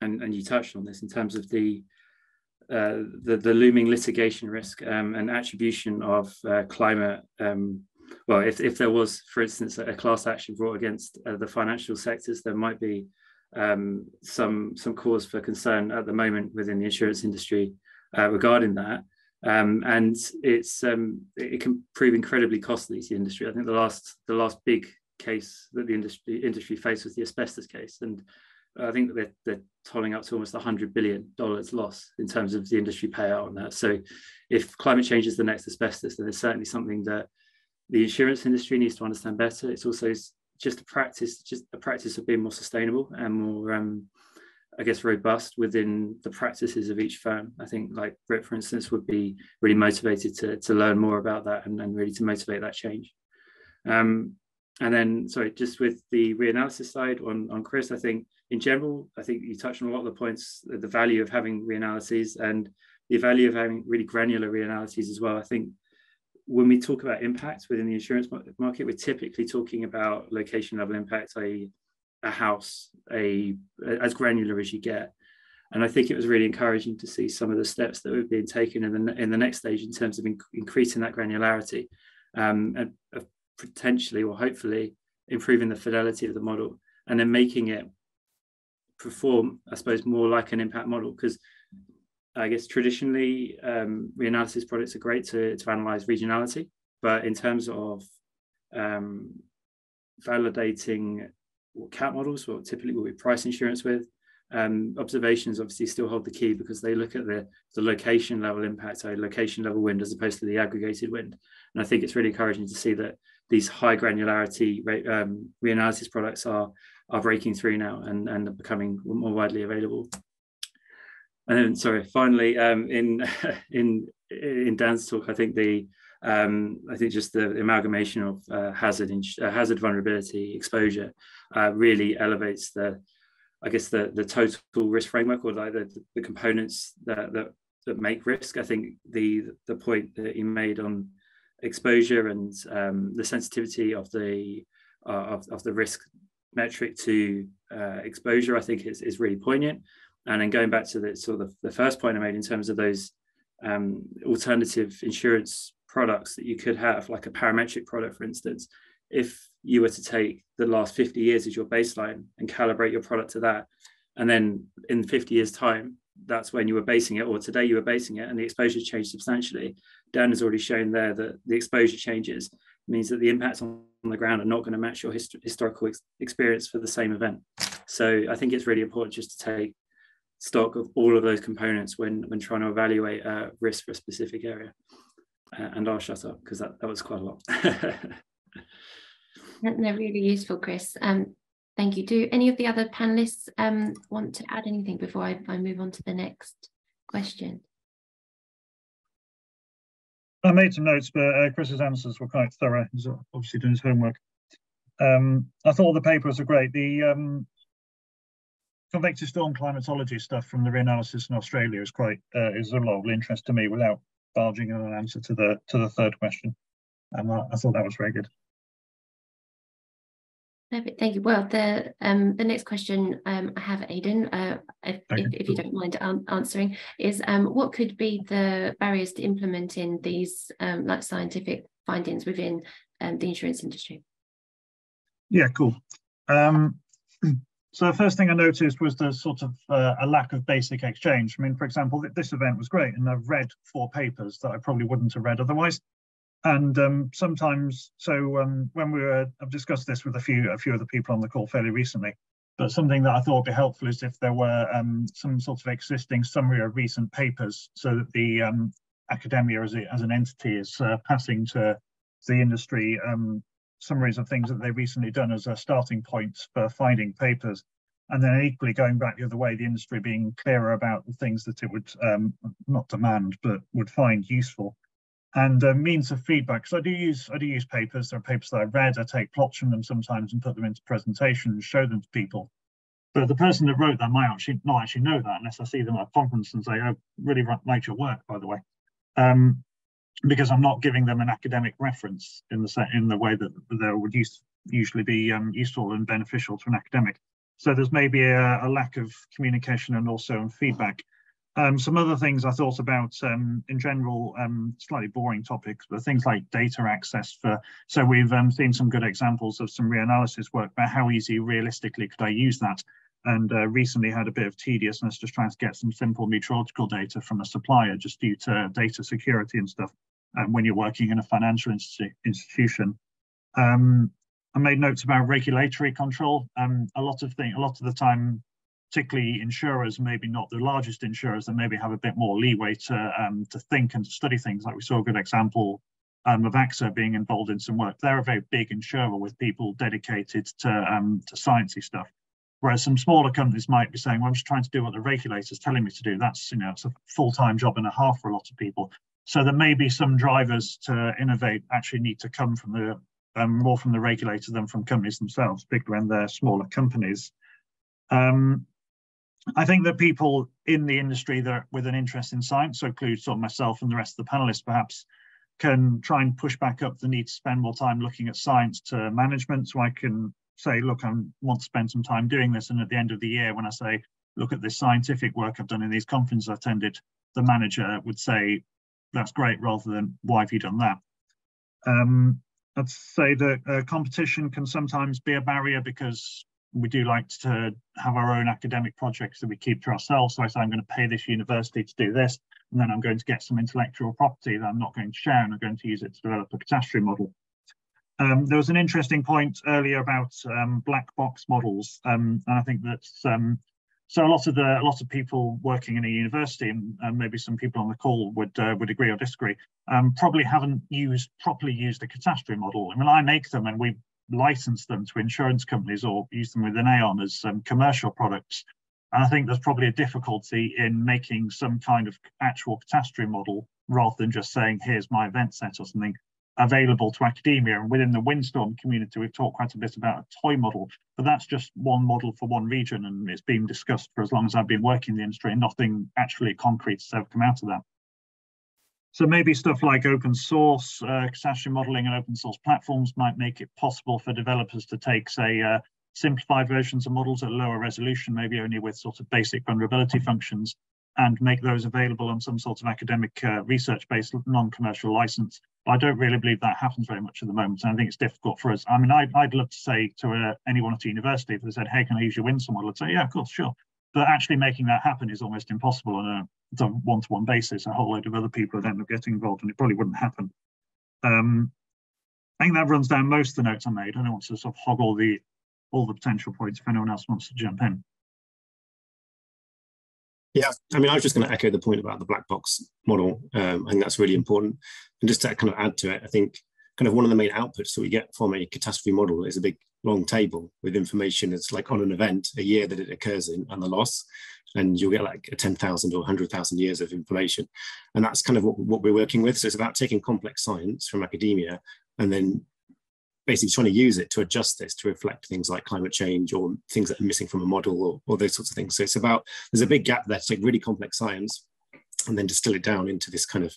and and you touched on this in terms of the uh, the, the looming litigation risk um, and attribution of uh, climate um, well if, if there was for instance a class action brought against uh, the financial sectors there might be um, some some cause for concern at the moment within the insurance industry uh, regarding that. Um, and it's um, it can prove incredibly costly to the industry. I think the last the last big case that the industry industry faced was the asbestos case, and I think that they're, they're tolling up to almost 100 billion dollars loss in terms of the industry payout on that. So, if climate change is the next asbestos, then it's certainly something that the insurance industry needs to understand better. It's also just a practice, just a practice of being more sustainable and more, um, I guess, robust within the practices of each firm. I think, like Brit, for instance, would be really motivated to, to learn more about that and, and really to motivate that change. Um, and then, sorry, just with the reanalysis side on, on Chris, I think in general, I think you touched on a lot of the points, the value of having reanalyses and the value of having really granular reanalyses as well. I think when we talk about impacts within the insurance market, we're typically talking about location level impact, i.e., a house, a as granular as you get. And I think it was really encouraging to see some of the steps that were being taken in the in the next stage in terms of inc increasing that granularity, um, and uh, potentially or hopefully improving the fidelity of the model, and then making it perform, I suppose, more like an impact model because I guess traditionally um, reanalysis products are great to, to analyze regionality, but in terms of um, validating cat models, what typically will we price insurance with, um, observations obviously still hold the key because they look at the, the location level impact, so location level wind as opposed to the aggregated wind. And I think it's really encouraging to see that these high granularity um, reanalysis products are are breaking through now and, and are becoming more widely available. And then, sorry, finally, um, in in in Dan's talk, I think the um, I think just the amalgamation of uh, hazard uh, hazard vulnerability exposure uh, really elevates the I guess the the total risk framework or like the, the components that, that that make risk. I think the the point that you made on exposure and um, the sensitivity of the uh, of, of the risk metric to uh, exposure, I think is, is really poignant. And then going back to the sort of the first point I made in terms of those um, alternative insurance products that you could have, like a parametric product, for instance, if you were to take the last 50 years as your baseline and calibrate your product to that, and then in 50 years' time, that's when you were basing it, or today you were basing it, and the exposure changed substantially. Dan has already shown there that the exposure changes means that the impacts on the ground are not going to match your hist historical ex experience for the same event. So I think it's really important just to take stock of all of those components when when trying to evaluate uh, risk for a specific area. Uh, and I'll shut up because that, that was quite a lot. They're really useful, Chris. Um, thank you. Do any of the other panelists um, want to add anything before I, I move on to the next question? I made some notes, but uh, Chris's answers were quite thorough. He's obviously doing his homework. Um, I thought the papers are great. The um, convective storm climatology stuff from the reanalysis in Australia is quite uh, is a lot of interest to me without barging in an answer to the to the third question. And I, I thought that was very good. Perfect, thank you. Well, the um, the next question um, I have, Aidan, uh, if, if, if, you don't mind answering, is um, what could be the barriers to implementing these um, like scientific findings within um, the insurance industry? Yeah, cool. Um, so the first thing I noticed was the sort of uh, a lack of basic exchange. I mean, for example, this event was great, and I've read four papers that I probably wouldn't have read otherwise and um, sometimes so um, when we were i've discussed this with a few a few of the people on the call fairly recently but something that i thought would be helpful is if there were um, some sort of existing summary of recent papers so that the um, academia as, a, as an entity is uh, passing to the industry um, summaries of things that they've recently done as a starting point for finding papers. And then equally going back the other way the industry being clearer about the things that it would um, not demand but would find useful and uh, means of feedback. So I do use I do use papers. There are papers that I read. I take plots from them sometimes and put them into presentations show them to people. But the person that wrote that might actually not actually know that unless I see them at a conference and say, oh, really like your work, by the way," um, because I'm not giving them an academic reference in the set in the way that there would use, usually be um, useful and beneficial to an academic. So there's maybe a, a lack of communication and also feedback. Um, some other things I thought about um, in general, um, slightly boring topics, but things like data access for, so we've um, seen some good examples of some reanalysis work but how easy realistically could I use that? And uh, recently had a bit of tediousness just trying to get some simple meteorological data from a supplier just due to data security and stuff um, when you're working in a financial institu institution. Um, I made notes about regulatory control. a lot of thing, a lot of the time particularly insurers, maybe not the largest insurers, that maybe have a bit more leeway to um, to think and to study things. Like we saw a good example um, of AXA being involved in some work. They're a very big insurer with people dedicated to um, to sciencey stuff. Whereas some smaller companies might be saying, "Well, I'm just trying to do what the regulator's telling me to do." That's you know, it's a full-time job and a half for a lot of people. So there may be some drivers to innovate actually need to come from the um, more from the regulator than from companies themselves, particularly when they're smaller companies. Um, I think that people in the industry that with an interest in science, so include sort of myself and the rest of the panelists perhaps, can try and push back up the need to spend more time looking at science to management. So I can say, look, I want to spend some time doing this. And at the end of the year, when I say, look at this scientific work I've done in these conferences I've attended, the manager would say, that's great, rather than why have you done that? Um, I'd say that uh, competition can sometimes be a barrier because we do like to have our own academic projects that we keep to ourselves. So I say, I'm going to pay this university to do this. and then I'm going to get some intellectual property that I'm not going to share, and I'm going to use it to develop a catastrophe model. Um, there was an interesting point earlier about um, black box models, um, and I think that's um, so. A lot of the a lot of people working in a university, and, maybe some people on the call would uh, would agree or disagree, um, probably haven't used properly used a catastrophe model. I mean, I make them, and we license them to insurance companies or use them within Aon as um, commercial products. And I think there's probably a difficulty in making some kind of actual catastrophe model rather than just saying, here's my event set or something available to academia. And within the windstorm community, we've talked quite a bit about a toy model, but that's just one model for one region. And it's been discussed for as long as I've been working in the industry and nothing actually concrete has ever come out of that. So maybe stuff like open source uh, modeling and open source platforms might make it possible for developers to take, say, uh, simplified versions of models at lower resolution, maybe only with sort of basic vulnerability functions, and make those available on some sort of academic uh, research-based non-commercial license. But I don't really believe that happens very much at the moment, and I think it's difficult for us. I mean, I'd, I'd love to say to uh, anyone at a university, if they said, hey, can I use your windstorm model? I'd say, yeah, of course, sure. But actually making that happen is almost impossible on a, one-to-one basis. A whole load of other people would end up getting involved, and it probably wouldn't happen. Um, I think that runs down most of the notes I made. I don't want to sort of hog all the all the potential points if anyone else wants to jump in. Yeah, I mean, I was just going to echo the point about the black box model. Um, I think that's really important. And just to kind of add to it, I think kind of one of the main outputs that we get from a catastrophe model is a big long table with information. It's like on an event, a year that it occurs in, and the loss. And you'll get like a 10,000 or 100,000 years of information. And that's kind of what, what we're working with. So it's about taking complex science from academia and then basically trying to use it to adjust this to reflect things like climate change or things that are missing from a model or, or those sorts of things. So it's about, there's a big gap there to take really complex science and then distill it down into this kind of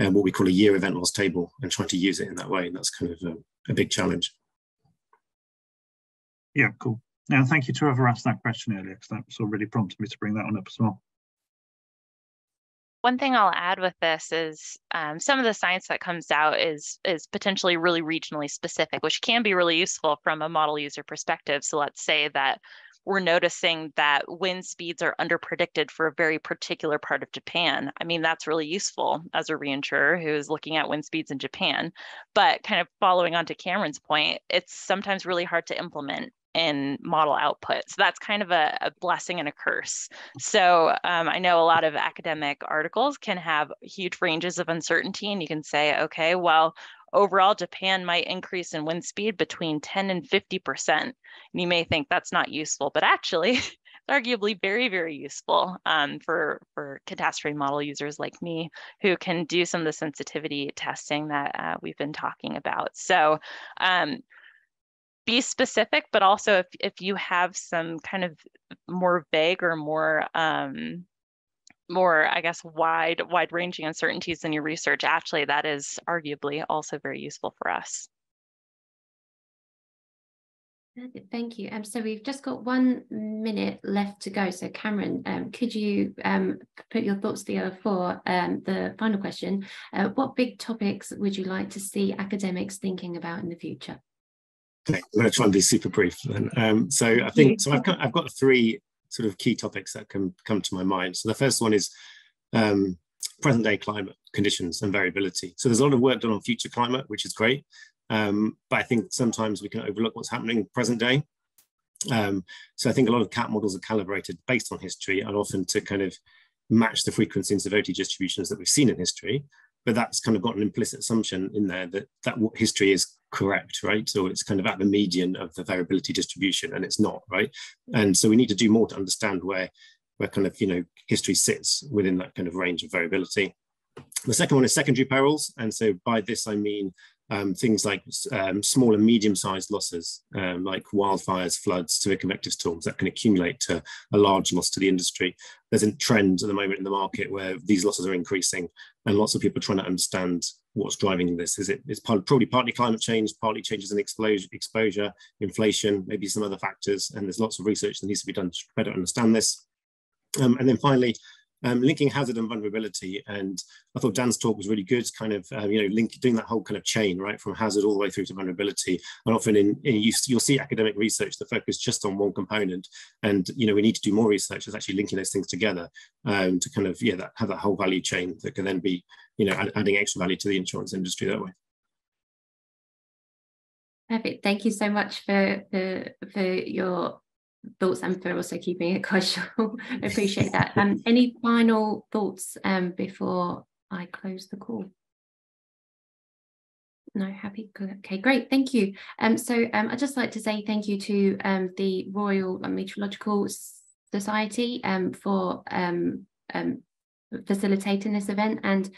um, what we call a year event loss table and trying to use it in that way. And that's kind of a, a big challenge. Yeah, cool. Now, thank you to whoever asked that question earlier, because that sort of really prompted me to bring that one up as well. One thing I'll add with this is um, some of the science that comes out is is potentially really regionally specific, which can be really useful from a model user perspective. So let's say that we're noticing that wind speeds are underpredicted for a very particular part of Japan. I mean, that's really useful as a reinsurer who is looking at wind speeds in Japan. But kind of following on to Cameron's point, it's sometimes really hard to implement in model output. So that's kind of a, a blessing and a curse. So um, I know a lot of academic articles can have huge ranges of uncertainty, and you can say, okay, well, overall, Japan might increase in wind speed between 10 and 50%. And you may think that's not useful, but actually, it's arguably very, very useful um, for, for catastrophe model users like me who can do some of the sensitivity testing that uh, we've been talking about. So um, be specific, but also if, if you have some kind of more vague or more um, more, I guess, wide wide ranging uncertainties in your research, actually that is arguably also very useful for us. Thank you. Um, so we've just got one minute left to go. So Cameron, um, could you um, put your thoughts together for um, the final question? Uh, what big topics would you like to see academics thinking about in the future? Okay, I'm going to try and be super brief then. Um, so I think, so I've got, I've got three sort of key topics that can come to my mind. So the first one is um, present day climate conditions and variability. So there's a lot of work done on future climate, which is great. Um, but I think sometimes we can overlook what's happening present day. Um, so I think a lot of CAT models are calibrated based on history and often to kind of match the frequency and severity distributions that we've seen in history but that's kind of got an implicit assumption in there that that history is correct, right? So it's kind of at the median of the variability distribution, and it's not, right? Mm. And so we need to do more to understand where where kind of you know history sits within that kind of range of variability. The second one is secondary perils, and so by this I mean um, things like um, small and medium-sized losses, um, like wildfires, floods, severe convective storms that can accumulate to a large loss to the industry. There's a trend at the moment in the market where these losses are increasing, and lots of people are trying to understand what's driving this. Is it? It's probably partly climate change, partly changes in exposure, exposure, inflation, maybe some other factors. And there's lots of research that needs to be done to better understand this. Um, and then finally, um, linking hazard and vulnerability. And I thought Dan's talk was really good, kind of, um, you know, link, doing that whole kind of chain, right, from hazard all the way through to vulnerability. And often in, in you, you'll see academic research that focus just on one component. And, you know, we need to do more research that's actually linking those things together um, to kind of, yeah, that, have that whole value chain that can then be, you know, adding extra value to the insurance industry that way. Perfect. Thank you so much for, for, for your thoughts and for also keeping it casual. Appreciate that. Um, any final thoughts um, before I close the call? No, happy. Okay, great. Thank you. Um, so um, I'd just like to say thank you to um, the Royal Meteorological Society um, for um, um, facilitating this event and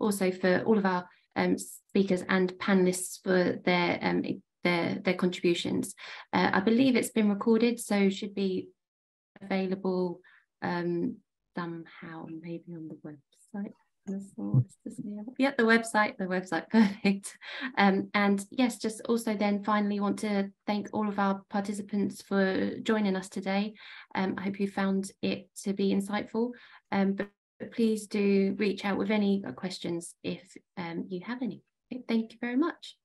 also for all of our um, speakers and panelists for their um, their, their contributions. Uh, I believe it's been recorded, so should be available um, somehow, maybe on the website. Yeah, the website, the website, perfect. Um, and yes, just also then finally want to thank all of our participants for joining us today. Um, I hope you found it to be insightful. Um, but please do reach out with any questions if um, you have any. Thank you very much.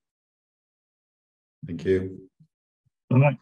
Thank you. Right.